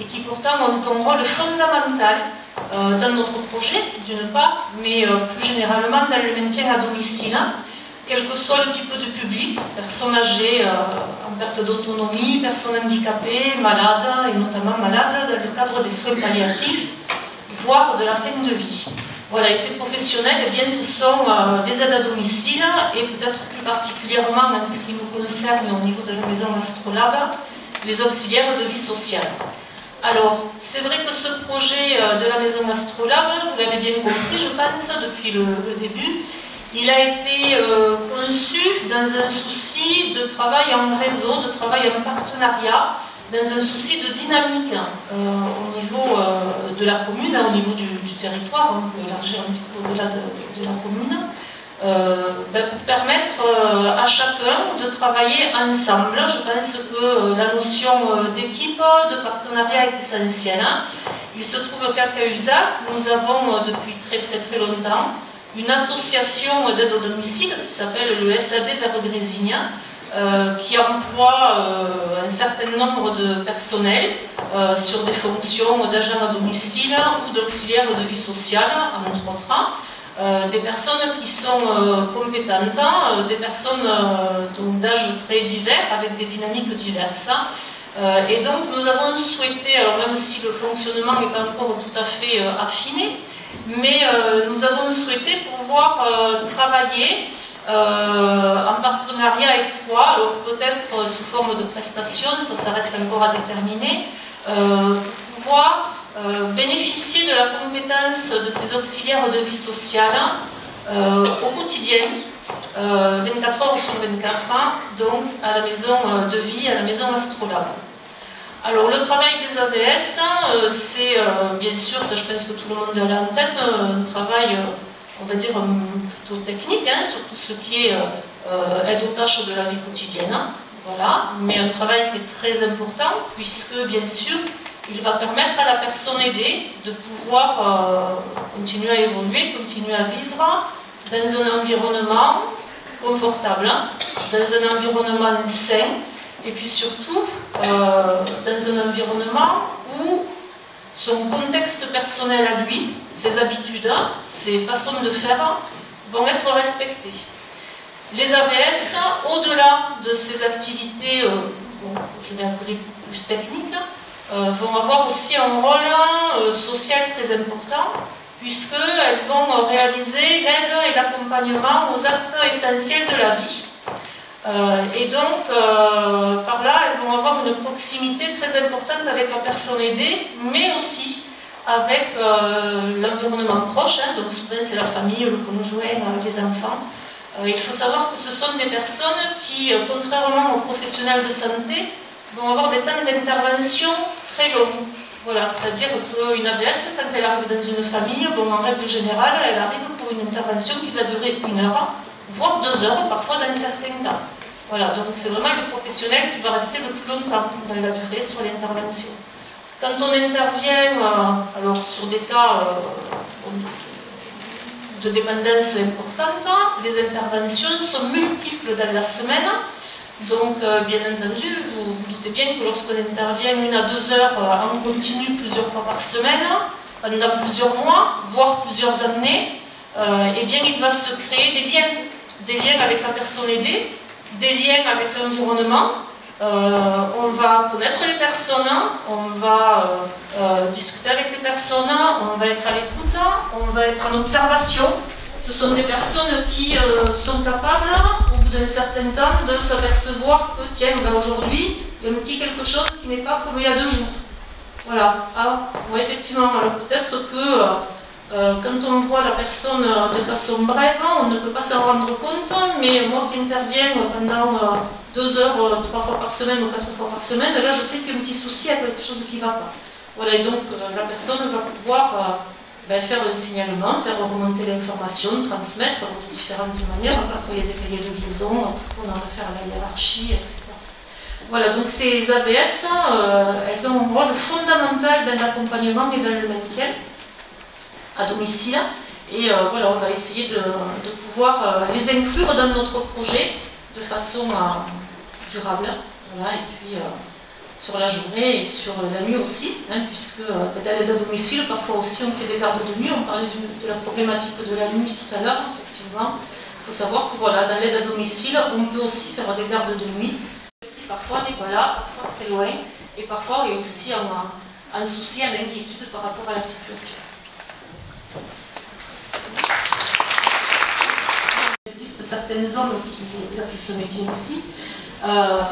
et qui pourtant ont un rôle fondamental euh, dans notre projet, d'une part, mais euh, plus généralement dans le maintien à domicile, quel que soit le type de public, personnes âgées euh, en perte d'autonomie, personnes handicapées, malades, et notamment malades dans le cadre des soins palliatifs, voire de la fin de vie. Voilà, et ces professionnels, eh bien, ce sont des aides à domicile et peut-être plus particulièrement en ce qui nous concerne au niveau de la maison Astrolabe, les auxiliaires de vie sociale. Alors, c'est vrai que ce projet euh, de la maison Astrolabe, vous l'avez bien compris, je pense, depuis le, début, il a été euh, conçu dans un souci de travail en réseau, de travail en partenariat, dans un souci de dynamique euh, au niveau de la commune, au niveau du, territoire, on peut élargir un petit peu au-delà de, la commune, euh, ben, pour permettre euh, à chacun de travailler ensemble. Je pense que euh, la notion d'équipe, de partenariat est essentielle. Hein. Il se trouve qu'à Cahuzac, nous avons depuis très très très longtemps une association d'aide au domicile qui s'appelle le SAD Vers Grésigna, qui emploie un certain nombre de personnels sur des fonctions d'agents à domicile ou d'auxiliaires de vie sociale, entre autres. Euh, des personnes qui sont euh, compétentes, euh, des personnes d'âge très divers, avec des dynamiques diverses. et donc nous avons souhaité, alors même si le fonctionnement n'est pas encore tout à fait affiné, mais nous avons souhaité pouvoir travailler en partenariat étroit, alors peut-être sous forme de prestation, ça, ça reste encore à déterminer, pour pouvoir euh, bénéficier de la compétence de ces auxiliaires de vie sociale euh, au quotidien, 24 euh, heures sur 24, donc à la maison de vie, à la maison Astrolabe. Alors le travail des AVS, c'est bien sûr, ça je pense que tout le monde l'a en tête, un travail, on va dire, plutôt technique, hein, sur tout ce qui est aide aux tâches de la vie quotidienne. Voilà, mais un travail qui est très important, puisque bien sûr, il va permettre à la personne aidée de pouvoir euh, continuer à évoluer, continuer à vivre dans un environnement confortable, dans un environnement sain, et puis surtout euh, dans un environnement où son contexte personnel à lui, ses habitudes, ses façons de faire vont être respectées. Les ABS, au-delà de ces activités, euh, je vais appeler plus techniques, euh, vont avoir aussi un rôle social très important puisqu'elles vont réaliser l'aide et l'accompagnement aux actes essentiels de la vie. Euh, et donc, par là, elles vont avoir une proximité très importante avec la personne aidée, mais aussi avec l'environnement proche, hein. donc souvent c'est la famille, le conjoint, les enfants. il faut savoir que ce sont des personnes qui, contrairement aux professionnels de santé, vont avoir des temps d'intervention très long. Voilà, c'est-à-dire qu'une ABS, quand elle arrive dans une famille, bon, en règle générale, elle arrive pour une intervention qui va durer une heure, voire deux heures, parfois dans certains cas. Voilà, donc c'est vraiment le professionnel qui va rester le plus longtemps dans la durée sur l'intervention. Quand on intervient, euh, alors sur des cas euh, de dépendance importante. Les interventions sont multiples dans la semaine. Donc, bien entendu, vous vous doutez bien que lorsqu'on intervient une à deux heures en continu plusieurs fois par semaine, pendant plusieurs mois, voire plusieurs années, eh bien, il va se créer des liens avec la personne aidée, des liens avec l'environnement, euh, on va connaître les personnes, on va euh, euh, discuter avec les personnes, on va être à l'écoute, on va être en observation. Ce sont des personnes qui sont capables, au bout d'un certain temps, de s'apercevoir que, tiens, ben aujourd'hui, il y a un petit quelque chose qui n'est pas comme il y a deux jours. Voilà. Ah, effectivement, alors peut-être que quand on voit la personne de façon brève, on ne peut pas s'en rendre compte, mais moi qui interviens pendant deux heures, euh, trois fois par semaine ou quatre fois par semaine, là je sais qu'il y a un petit souci, il y a quelque chose qui ne va pas. Voilà, et donc euh, la personne va pouvoir euh, ben, faire un signalement, faire remonter l'information, transmettre de différentes manières, quand il y a des cahiers de liaison, on en va faire la hiérarchie, etc. Voilà, donc ces ABS, elles ont un rôle fondamental dans l'accompagnement et dans le maintien à domicile. Et voilà, on va essayer de, pouvoir les inclure dans notre projet de façon à durable, voilà, et puis euh, sur la journée et sur la nuit aussi, hein, puisque euh, dans l'aide à domicile, parfois aussi on fait des gardes de nuit, on parlait de la problématique de la nuit tout à l'heure, effectivement. Il faut savoir que voilà, dans l'aide à domicile, on peut aussi faire des gardes de nuit. Parfois on n'est pas là, parfois très loin, et parfois il y a aussi un, un souci, un inquiétude par rapport à la situation. Il existe certaines zones qui exercent ce métier aussi, euh,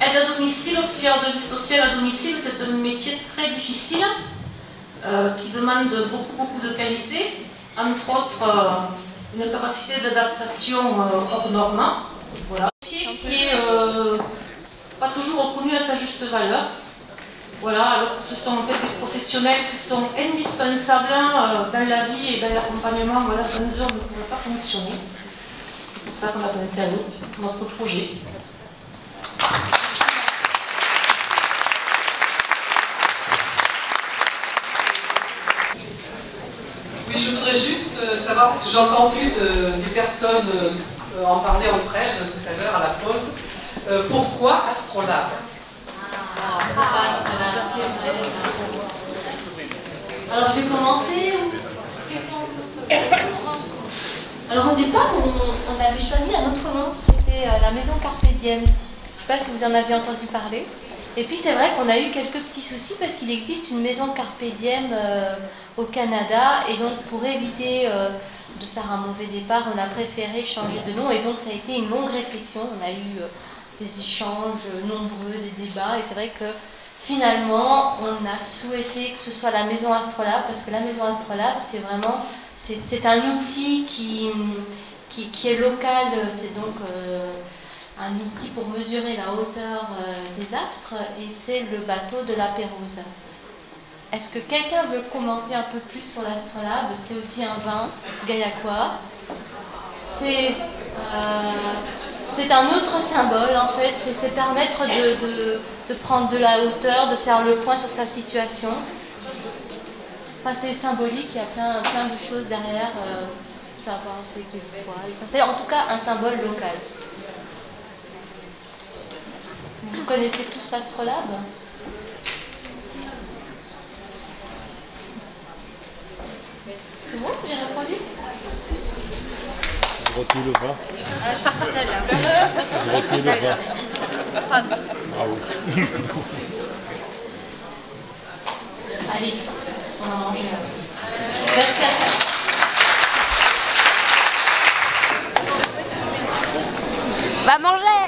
aide à domicile, auxiliaire de vie sociale à domicile, c'est un métier très difficile euh, qui demande beaucoup, beaucoup de qualité, entre autres euh, une capacité d'adaptation hors norme. Voilà. Qui n'est pas toujours reconnu à sa juste valeur. Voilà, alors ce sont en fait des professionnels qui sont indispensables dans la vie et dans l'accompagnement. Voilà, sans eux, on ne pourrait pas fonctionner. C'est pour ça qu'on a pensé à nous, notre projet. Oui, je voudrais juste euh, savoir, parce que j'ai entendu des personnes euh, en parler entre elles tout à l'heure à la pause, euh, pourquoi Astrolabe Alors je vais commencer. Alors au départ, on, avait choisi un autre nom, c'était la maison Carpe Diem si vous en avez entendu parler. Et puis c'est vrai qu'on a eu quelques petits soucis parce qu'il existe une maison Carpe Diem euh, au Canada et donc pour éviter euh, de faire un mauvais départ, on a préféré changer de nom et donc ça a été une longue réflexion. On a eu euh, des échanges nombreux, des débats et c'est vrai que finalement on a souhaité que ce soit la maison Astrolabe parce que la maison Astrolabe c'est vraiment c'est un outil qui, qui, qui, est local, c'est donc un outil pour mesurer la hauteur euh, des astres et c'est le bateau de la Pérouse. Est-ce que quelqu'un veut commenter un peu plus sur l'astrolabe? C'est aussi un vin gaillacois. C'est euh, un autre symbole en fait, c'est permettre de, prendre de la hauteur, de faire le point sur sa situation. C'est symbolique, il y a plein, de choses derrière. Euh, savoir c'est en tout cas un symbole local. Vous connaissez tous l'Astrolabe? C'est bon, j'ai répondu? J'ai retenu le vin. J'ai retenu le vin. Bravo. Allez, on va manger. Merci à toi. Va manger